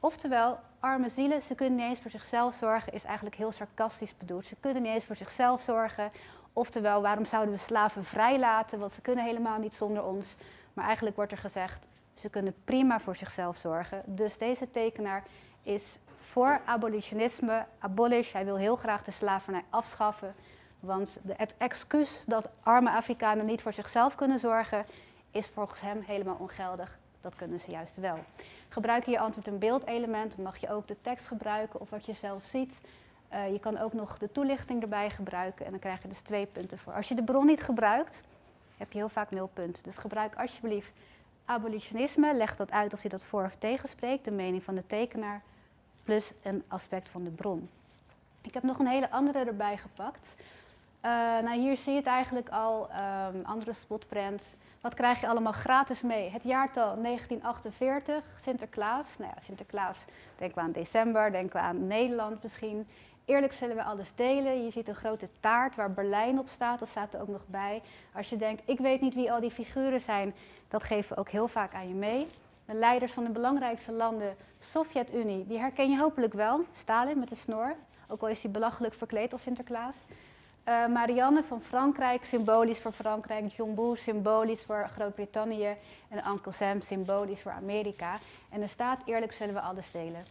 Oftewel, arme zielen, ze kunnen niet eens voor zichzelf zorgen, is eigenlijk heel sarcastisch bedoeld. Ze kunnen niet eens voor zichzelf zorgen. Oftewel, waarom zouden we slaven vrijlaten? Want ze kunnen helemaal niet zonder ons. Maar eigenlijk wordt er gezegd, ze kunnen prima voor zichzelf zorgen. Dus deze tekenaar is voor abolitionisme, abolish, hij wil heel graag de slavernij afschaffen. Want het excuus dat arme Afrikanen niet voor zichzelf kunnen zorgen, is volgens hem helemaal ongeldig. Dat kunnen ze juist wel. Gebruik je antwoord een beeldelement, mag je ook de tekst gebruiken of wat je zelf ziet. Uh, je kan ook nog de toelichting erbij gebruiken en dan krijg je dus twee punten voor. Als je de bron niet gebruikt, heb je heel vaak nul punten. Dus gebruik alsjeblieft abolitionisme, leg dat uit of je dat voor of tegenspreekt, de mening van de tekenaar, plus een aspect van de bron. Ik heb nog een hele andere erbij gepakt. Uh, nou, hier zie je het eigenlijk al, um, andere spotprints. Wat krijg je allemaal gratis mee? Het jaartal 1948, Sinterklaas. Nou ja, Sinterklaas, denken we aan december, denken we aan Nederland misschien. Eerlijk zullen we alles delen. Je ziet een grote taart waar Berlijn op staat, dat staat er ook nog bij. Als je denkt, ik weet niet wie al die figuren zijn, dat geven we ook heel vaak aan je mee. De leiders van de belangrijkste landen, Sovjet-Unie, die herken je hopelijk wel. Stalin met de snor, ook al is hij belachelijk verkleed als Sinterklaas. Uh, Marianne van Frankrijk, symbolisch voor Frankrijk. John Boo, symbolisch voor Groot-Brittannië. En Uncle Sam, symbolisch voor Amerika. En er staat, eerlijk zullen we alles delen.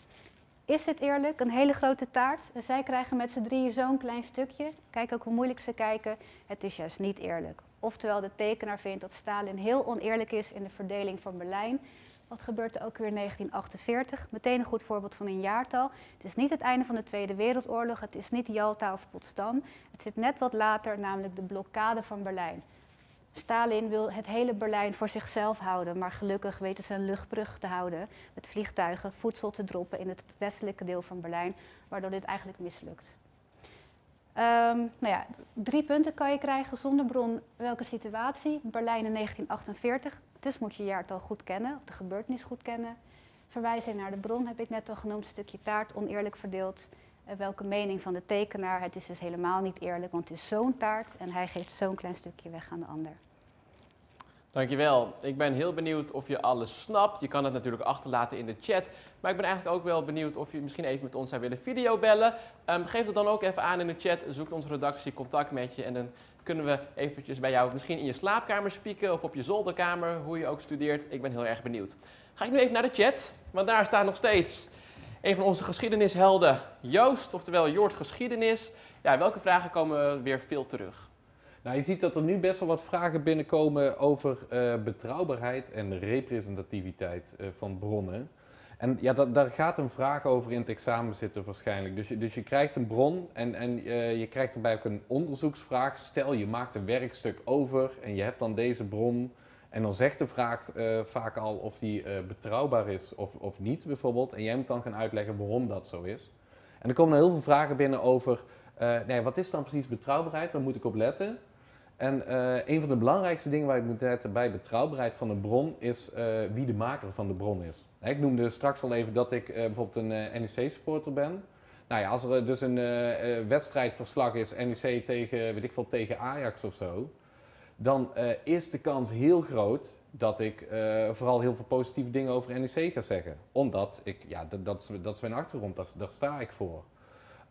Is dit eerlijk? Een hele grote taart. Zij krijgen met z'n drieën zo'n klein stukje. Kijk ook hoe moeilijk ze kijken. Het is juist niet eerlijk. Oftewel, de tekenaar vindt dat Stalin heel oneerlijk is in de verdeling van Berlijn. Wat gebeurt er ook weer in 1948? Meteen een goed voorbeeld van een jaartal. Het is niet het einde van de Tweede Wereldoorlog, het is niet Jalta of Potsdam. Het zit net wat later, namelijk de blokkade van Berlijn. Stalin wil het hele Berlijn voor zichzelf houden, maar gelukkig weten ze een luchtbrug te houden met vliegtuigen, voedsel te droppen in het westelijke deel van Berlijn, waardoor dit eigenlijk mislukt. Um, nou ja, drie punten kan je krijgen zonder bron. Welke situatie? Berlijn in 1948. Dus moet je jaartal goed kennen, de gebeurtenis goed kennen. Verwijzing naar de bron heb ik net al genoemd, stukje taart oneerlijk verdeeld. En welke mening van de tekenaar, het is dus helemaal niet eerlijk, want het is zo'n taart en hij geeft zo'n klein stukje weg aan de ander. Dankjewel. Ik ben heel benieuwd of je alles snapt. Je kan het natuurlijk achterlaten in de chat. Maar ik ben eigenlijk ook wel benieuwd of je misschien even met ons zou willen videobellen. Um, geef het dan ook even aan in de chat. Zoek onze redactie contact met je. En dan kunnen we eventjes bij jou misschien in je slaapkamer spieken of op je zolderkamer, hoe je ook studeert. Ik ben heel erg benieuwd. Ga ik nu even naar de chat, want daar staat nog steeds een van onze geschiedenishelden, Joost, oftewel Jord Geschiedenis. Ja, welke vragen komen weer veel terug? Nou, je ziet dat er nu best wel wat vragen binnenkomen over uh, betrouwbaarheid en representativiteit uh, van bronnen. En ja, dat, daar gaat een vraag over in het examen zitten waarschijnlijk. Dus je, dus je krijgt een bron en, en uh, je krijgt erbij ook een onderzoeksvraag. Stel, je maakt een werkstuk over en je hebt dan deze bron. En dan zegt de vraag vaak al of die betrouwbaar is of, of niet bijvoorbeeld. En jij moet dan gaan uitleggen waarom dat zo is. En er komen heel veel vragen binnen over, nee, wat is dan precies betrouwbaarheid? Waar moet ik op letten? En een van de belangrijkste dingen waar je moet letten bij betrouwbaarheid van een bron is wie de maker van de bron is. Ik noemde straks al even dat ik bijvoorbeeld een NEC-supporter ben. Nou ja, als er dus een wedstrijdverslag is, NEC tegen, weet ik veel, tegen Ajax of zo, dan is de kans heel groot dat ik vooral heel veel positieve dingen over NEC ga zeggen. Omdat ik, ja, dat, dat, dat is mijn achtergrond, daar, sta ik voor.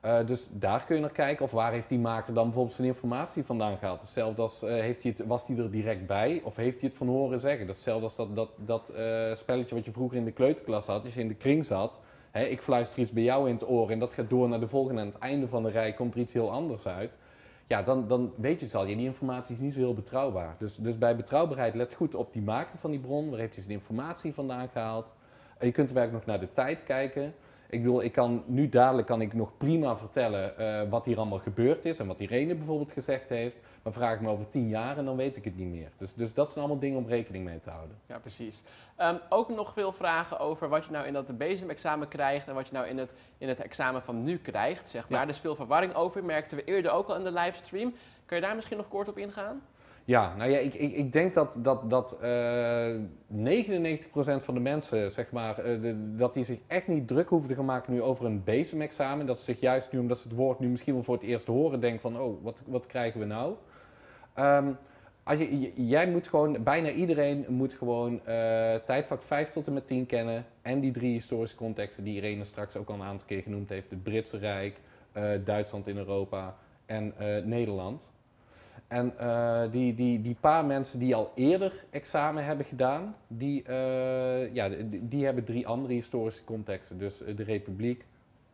Uh, dus daar kun je naar kijken. Of waar heeft die maker dan bijvoorbeeld zijn informatie vandaan gehaald? Hetzelfde als, heeft hij het, was hij er direct bij of heeft hij het van horen zeggen? Hetzelfde als dat, dat, dat spelletje wat je vroeger in de kleuterklas had, als je in de kring zat. Hè, ik fluister iets bij jou in het oor en dat gaat door naar de volgende. En aan het einde van de rij komt er iets heel anders uit. Ja, dan, dan weet je het al. Ja, die informatie is niet zo heel betrouwbaar. Dus, dus bij betrouwbaarheid let goed op die maker van die bron. Waar heeft hij zijn informatie vandaan gehaald? En je kunt er ook nog naar de tijd kijken. Ik bedoel, ik kan nu dadelijk kan ik nog prima vertellen uh, wat hier allemaal gebeurd is en wat Irene bijvoorbeeld gezegd heeft. Maar vraag ik me over tien jaar en dan weet ik het niet meer. Dus, dus dat zijn allemaal dingen om rekening mee te houden. Ja, precies. Um, ook nog veel vragen over wat je nou in dat BSM-examen krijgt en wat je nou in het, in het examen van nu krijgt, zeg maar. Ja. Er is veel verwarring over, merkten we eerder ook al in de livestream. Kun je daar misschien nog kort op ingaan? Ja, nou ja, ik, ik, ik denk dat, dat, dat uh, 99% van de mensen, zeg maar, de, dat die zich echt niet druk hoeven te gaan maken nu over een BSM-examen. Dat ze zich juist nu, omdat ze het woord nu misschien wel voor het eerst horen, denken van, oh, wat, wat krijgen we nou? Um, als je, jij moet gewoon, bijna iedereen moet gewoon uh, tijdvak 5 tot en met 10 kennen. En die drie historische contexten die Irene straks ook al een aantal keer genoemd heeft. Het Britse Rijk, Duitsland in Europa en Nederland. En uh, die, die, die paar mensen die al eerder examen hebben gedaan, die, uh, ja, die, die, hebben drie andere historische contexten. Dus de Republiek,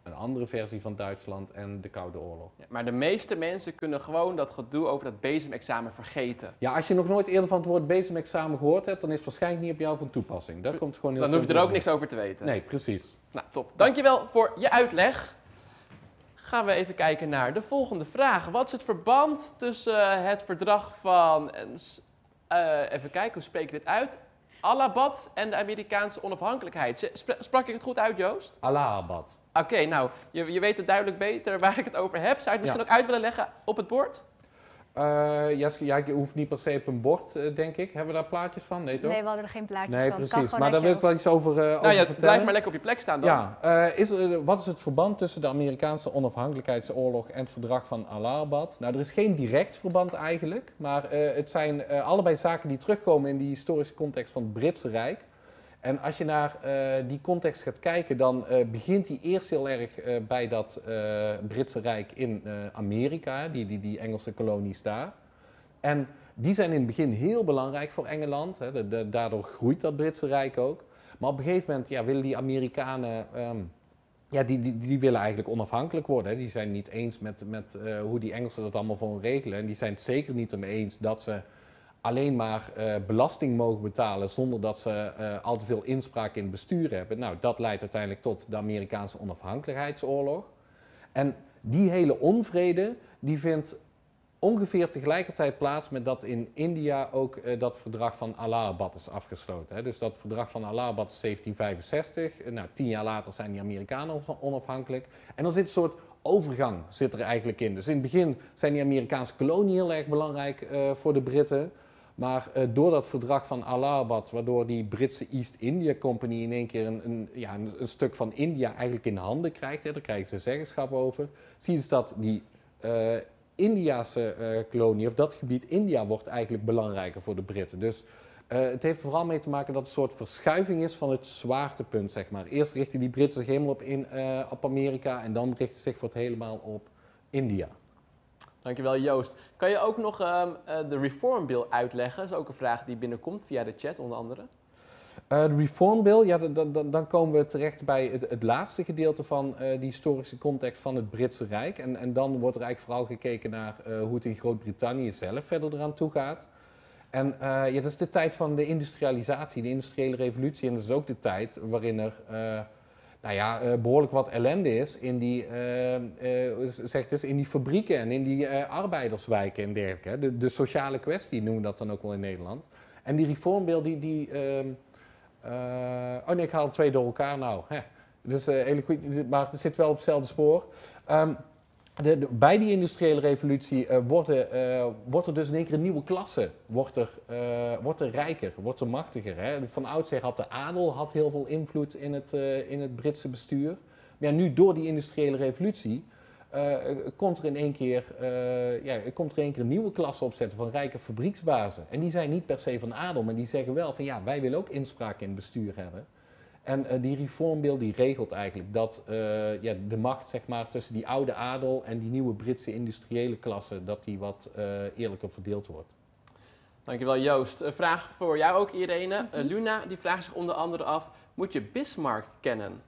een andere versie van Duitsland en de Koude Oorlog. Ja, maar de meeste mensen kunnen gewoon dat gedoe over dat bezemexamen vergeten. Ja, als je nog nooit eerder van het woord bezemexamen gehoord hebt, dan is het waarschijnlijk niet op jou van toepassing. Dat komt gewoon heel dan hoef je er ook niks over te weten. Nee, precies. Nou, top. Dankjewel voor je uitleg gaan we even kijken naar de volgende vraag. Wat is het verband tussen eh, het verdrag van, uh, even kijken, hoe spreek ik dit uit? Allahabad en de Amerikaanse onafhankelijkheid. Sprak ik het goed uit, Joost? Allahabad. Oké, nou, je, je weet het duidelijk beter waar ik het over heb. Zou je het misschien ook uit willen leggen op het bord? Uh, ja, je hoeft niet per se op een bord, uh, denk ik. Hebben we daar plaatjes van? Nee, toch? Nee, we hadden er geen plaatjes nee, van. precies. Maar daar wil ik wel iets over, uh, nou, over ja, vertellen. Blijf maar lekker op je plek staan dan. Ja, is, wat is het verband tussen de Amerikaanse onafhankelijkheidsoorlog en het verdrag van Allahabad? Nou, er is geen direct verband eigenlijk. Maar het zijn allebei zaken die terugkomen in die historische context van het Britse Rijk. En als je naar eh, die context gaat kijken, dan eh, begint die eerst heel erg eh, bij dat Britse Rijk in Amerika, die, die, die Engelse kolonies daar. En die zijn in het begin heel belangrijk voor Engeland. Hè. De- daardoor groeit dat Britse Rijk ook. Maar op een gegeven moment ja, willen die Amerikanen, ehm, ja, die, die, die willen eigenlijk onafhankelijk worden. Hè. Die zijn niet eens met, met hoe die Engelsen dat allemaal voor regelen. En die zijn het zeker niet ermee eens dat ze alleen maar eh, belasting mogen betalen zonder dat ze eh, al te veel inspraak in het bestuur hebben. Nou, dat leidt uiteindelijk tot de Amerikaanse onafhankelijkheidsoorlog. En die hele onvrede, die vindt ongeveer tegelijkertijd plaats met dat in India ook eh, dat verdrag van Allahabad is afgesloten. Hè. Dus dat verdrag van Allahabad is 1765. Eh, nou, tien jaar later zijn die Amerikanen onaf- onafhankelijk. En er zit een soort overgang zit er eigenlijk in. Dus in het begin zijn die Amerikaanse koloniën heel erg belangrijk voor de Britten. Maar eh, door dat verdrag van Allahabad, waardoor die Britse East India Company in één keer een, een, ja, een, stuk van India eigenlijk in handen krijgt, hè, daar krijgen ze zeggenschap over, zie je dus dat die eh Indiase eh, kolonie, of dat gebied India, wordt eigenlijk belangrijker voor de Britten. Dus het heeft vooral mee te maken dat het een soort verschuiving is van het zwaartepunt, zeg maar. Eerst richten die Britten zich helemaal op, in, op Amerika en dan richten ze zich voor het helemaal op India. Dankjewel Joost. Kan je ook nog ehm, eh, de Reform Bill uitleggen? Dat is ook een vraag die binnenkomt via de chat onder andere. Eh, de Reform Bill, ja, dan- dan, dan, komen we terecht bij het, het laatste gedeelte van eh, die historische context van het Britse Rijk. En, en dan wordt er eigenlijk vooral gekeken naar hoe het in Groot-Brittannië zelf verder eraan toe gaat. En dat is de tijd van de industrialisatie, de industriële revolutie. En dat is ook de tijd waarin er nou ja, eh, behoorlijk wat ellende is in die, eh, eh, zeg dus in die fabrieken en in die arbeiderswijken en dergelijke. De, de sociale kwestie noemen we dat dan ook wel in Nederland. En die reformbeeld, die, die ehm, eh, oh nee, ik haal twee door elkaar nou. Hè. Dus hele goed, maar het zit wel op hetzelfde spoor. Ehm, de, bij die industriële revolutie eh, worden, eh, wordt er dus in één keer een nieuwe klasse. Wordt er, eh, wordt er rijker, wordt er machtiger. Hè. Van oudsher had de adel had heel veel invloed in het, in het Britse bestuur. Maar nu door die industriële revolutie komt er in één keer, ja, komt er in één keer een nieuwe klasse opzetten van rijke fabrieksbazen. En die zijn niet per se van adel, maar die zeggen wel van ja, wij willen ook inspraak in het bestuur hebben. En eh, die reformbeeld die regelt eigenlijk dat eh, ja, de macht zeg maar, tussen die oude adel en die nieuwe Britse industriële klasse, dat die wat eh, eerlijker verdeeld wordt. Dankjewel Joost. Een vraag voor jou ook Irene. Luna die vraagt zich onder andere af, moet je Bismarck kennen?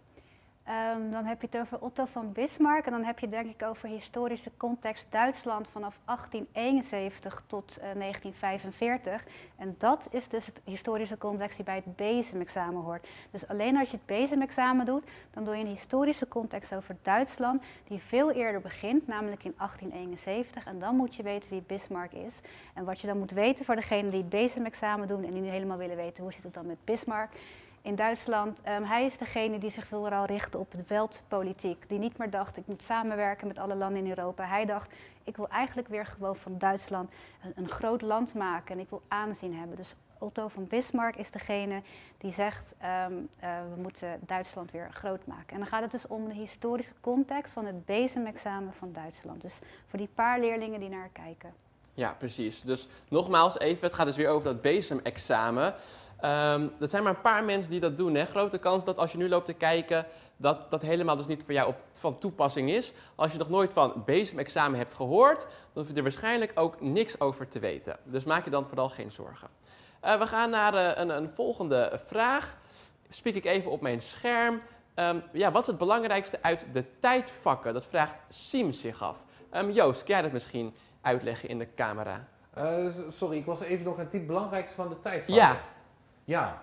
Ehm, dan heb je het over Otto van Bismarck en dan heb je denk ik over historische context Duitsland vanaf 1871 tot eh, 1945. En dat is dus het historische context die bij het bezemexamen hoort. Dus alleen als je het bezemexamen doet, dan doe je een historische context over Duitsland die veel eerder begint, namelijk in 1871. En dan moet je weten wie Bismarck is. En wat je dan moet weten voor degenen die het bezemexamen doen en die nu helemaal willen weten hoe zit het dan met Bismarck in Duitsland. Ehm, hij is degene die zich vooral richtte op de wereldpolitiek. Die niet meer dacht, ik moet samenwerken met alle landen in Europa. Hij dacht, ik wil eigenlijk weer gewoon van Duitsland een, een groot land maken en ik wil aanzien hebben. Dus Otto van Bismarck is degene die zegt, ehm, eh, we moeten Duitsland weer groot maken. En dan gaat het dus om de historische context van het bezemexamen van Duitsland. Dus voor die paar leerlingen die naar kijken. Ja, precies. Dus nogmaals even, het gaat dus weer over dat bezemexamen. Ehm dat zijn maar een paar mensen die dat doen. Hè. Grote kans dat als je nu loopt te kijken, dat dat helemaal dus niet voor jou op, van toepassing is. Als je nog nooit van bezemexamen hebt gehoord, dan hoef je er waarschijnlijk ook niks over te weten. Dus maak je dan vooral geen zorgen. Eh, we gaan naar eh, een, een volgende vraag. Spiek ik even op mijn scherm. Ehm, ja, wat is het belangrijkste uit de tijdvakken? Dat vraagt Siem zich af. Ehm, Joost, kan jij dat misschien uitleggen in de camera? Eh, sorry, ik was even nog aan het belangrijkste van de tijd. Ja, Ja.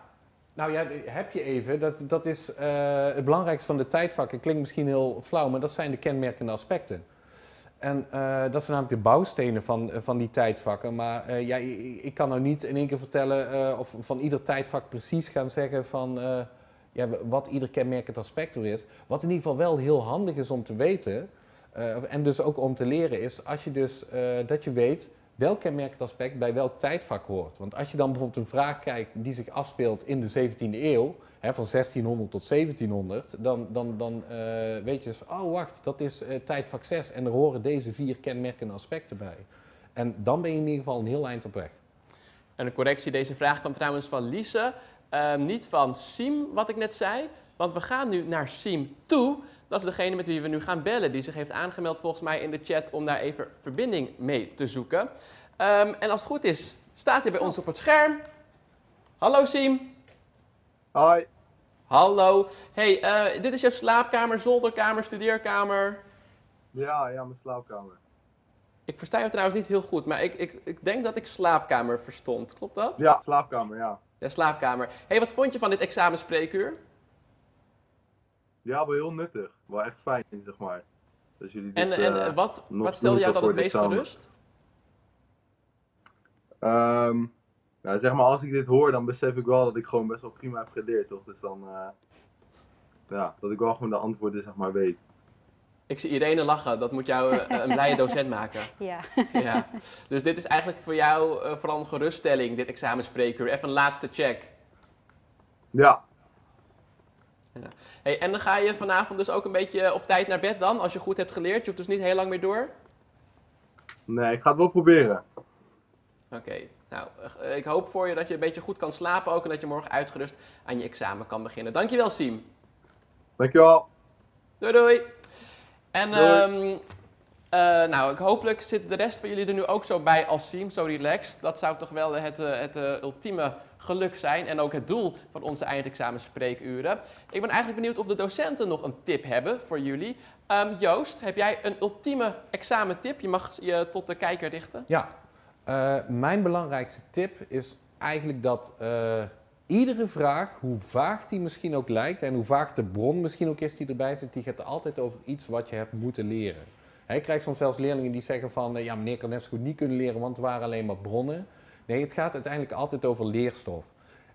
Nou ja, heb je even. Dat, dat is eh, het belangrijkste van de tijdvakken. Klinkt misschien heel flauw, maar dat zijn de kenmerkende aspecten. En eh, dat zijn namelijk de bouwstenen van, van die tijdvakken. Maar eh, ja, ik, kan nou niet in één keer vertellen of van ieder tijdvak precies gaan zeggen van ja, wat ieder kenmerkend aspect er is. Wat in ieder geval wel heel handig is om te weten, en dus ook om te leren, is als je dus eh, dat je weet welk kenmerkend aspect bij welk tijdvak hoort. Want als je dan bijvoorbeeld een vraag kijkt die zich afspeelt in de 17e eeuw, hè, van 1600 tot 1700, dan, dan, dan eh, weet je dus, oh wacht, dat is eh, tijdvak 6 en er horen deze vier kenmerkende aspecten bij. En dan ben je in ieder geval een heel eind op weg. En een correctie, deze vraag kwam trouwens van Lise. Ehm, niet van Siem, wat ik net zei, want we gaan nu naar Siem toe. Dat is degene met wie we nu gaan bellen, die zich heeft aangemeld volgens mij in de chat om daar even verbinding mee te zoeken. Ehm, en als het goed is, staat hij bij ons op het scherm. Hallo Siem. Hoi. Hallo. Hey, eh, dit is jouw slaapkamer, zolderkamer, studeerkamer. Ja, ja, mijn slaapkamer. Ik versta je trouwens niet heel goed, maar ik, ik, ik denk dat ik slaapkamer verstond. Klopt dat? Ja, slaapkamer, ja. Ja, slaapkamer. hey, wat vond je van dit examenspreekuur? Ja, wel heel nuttig. Wel echt fijn, zeg maar. Dat jullie dit, En, en eh, wat, wat stelde jou dan het meest gerust? ehm, nou, zeg maar, als ik dit hoor, dan besef ik wel dat ik gewoon best wel prima heb geleerd, toch? Dus dan, eh, ja, dat ik wel gewoon de antwoorden, zeg maar, weet. Ik zie Irene lachen, dat moet jou eh, een blije docent maken. Ja. Ja. Dus dit is eigenlijk voor jou eh, vooral een geruststelling, dit examenspreekuur. Even een laatste check. Ja, Hey, en dan ga je vanavond dus ook een beetje op tijd naar bed dan, als je goed hebt geleerd. Je hoeft dus niet heel lang meer door. nee, ik ga het wel proberen. Oké, nou, eh, ik hoop voor je dat je een beetje goed kan slapen ook en dat je morgen uitgerust aan je examen kan beginnen. Dankjewel, Siem. Dankjewel. Doei doei. En Doei. ehm, eh, nou, hopelijk zit de rest van jullie er nu ook zo bij als Siem, zo relaxed. Dat zou toch wel het, eh, het eh, ultieme geluk zijn en ook het doel van onze eindexamenspreekuren. Ik ben eigenlijk benieuwd of de docenten nog een tip hebben voor jullie. Ehm, Joost, heb jij een ultieme examentip? Je mag je tot de kijker richten. Ja, mijn belangrijkste tip is eigenlijk dat iedere vraag, hoe vaag die misschien ook lijkt en hoe vaag de bron misschien ook is die erbij zit, die gaat altijd over iets wat je hebt moeten leren. Ik krijg soms eens leerlingen die zeggen van, eh, ja meneer kan net zo goed niet kunnen leren, want het waren alleen maar bronnen. Nee, het gaat uiteindelijk altijd over leerstof.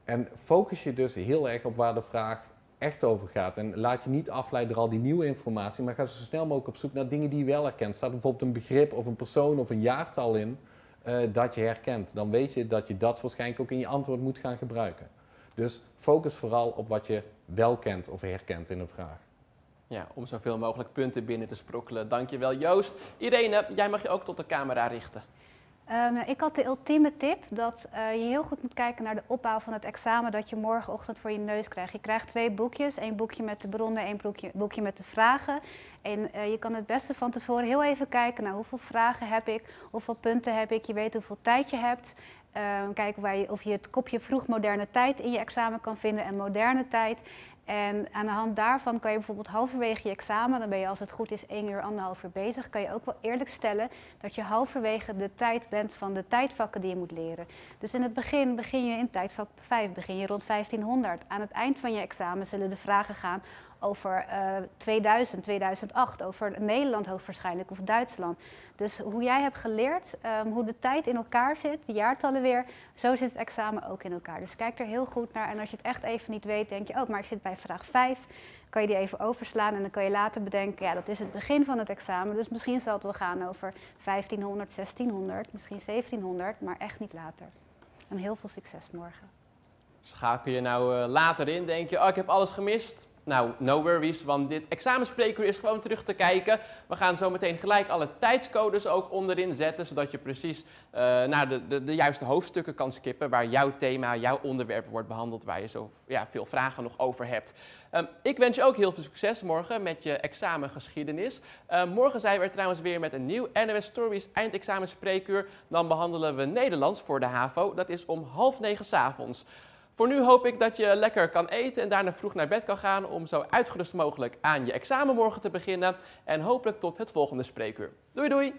En focus je dus heel erg op waar de vraag echt over gaat. En laat je niet afleiden door al die nieuwe informatie, maar ga zo snel mogelijk op zoek naar dingen die je wel herkent. Staat er bijvoorbeeld een begrip of een persoon of een jaartal in eh, dat je herkent. Dan weet je dat je dat waarschijnlijk ook in je antwoord moet gaan gebruiken. Dus focus vooral op wat je wel kent of herkent in een vraag. Ja, om zoveel mogelijk punten binnen te sprokkelen. Dankjewel Joost. Irene, jij mag je ook tot de camera richten. Ehm, nou, ik had de ultieme tip dat eh, je heel goed moet kijken naar de opbouw van het examen dat je morgenochtend voor je neus krijgt. Je krijgt twee boekjes, één boekje met de bronnen, één boekje, boekje met de vragen. En eh, je kan het beste van tevoren heel even kijken naar hoeveel vragen heb ik, hoeveel punten heb ik, je weet hoeveel tijd je hebt. Ehm, kijken waar je, of je het kopje vroeg moderne tijd in je examen kan vinden en moderne tijd. En aan de hand daarvan kan je bijvoorbeeld halverwege je examen, dan ben je als het goed is één uur, anderhalf uur bezig, kan je ook wel eerlijk stellen dat je halverwege de tijd bent van de tijdvakken die je moet leren. Dus in het begin begin je in tijdvak 5, begin je rond 1500. Aan het eind van je examen zullen de vragen gaan over eh 2000, 2008, over Nederland hoogstwaarschijnlijk of Duitsland. Dus hoe jij hebt geleerd, ehm, hoe de tijd in elkaar zit, de jaartallen weer, zo zit het examen ook in elkaar. Dus kijk er heel goed naar en als je het echt even niet weet, denk je, oh, maar ik zit bij vraag 5, kan je die even overslaan en dan kan je later bedenken, ja, dat is het begin van het examen, dus misschien zal het wel gaan over 1500, 1600, misschien 1700, maar echt niet later. En heel veel succes morgen. Schakel je nou eh, later in, denk je, oh, ik heb alles gemist. Nou, no worries, want dit examenspreekuur is gewoon terug te kijken. We gaan zo meteen gelijk alle tijdscodes ook onderin zetten, zodat je precies eh, naar de, de, de juiste hoofdstukken kan skippen waar jouw thema, jouw onderwerp wordt behandeld, waar je zo ja, veel vragen nog over hebt. Ehm, ik wens je ook heel veel succes morgen met je examengeschiedenis. Ehm, morgen zijn we er trouwens weer met een nieuw NOS Stories eindexamenspreekuur. Dan behandelen we Nederlands voor de HAVO. Dat is om half negen 's avonds. Voor nu hoop ik dat je lekker kan eten en daarna vroeg naar bed kan gaan om zo uitgerust mogelijk aan je examen morgen te beginnen. En hopelijk tot het volgende spreekuur. Doei doei!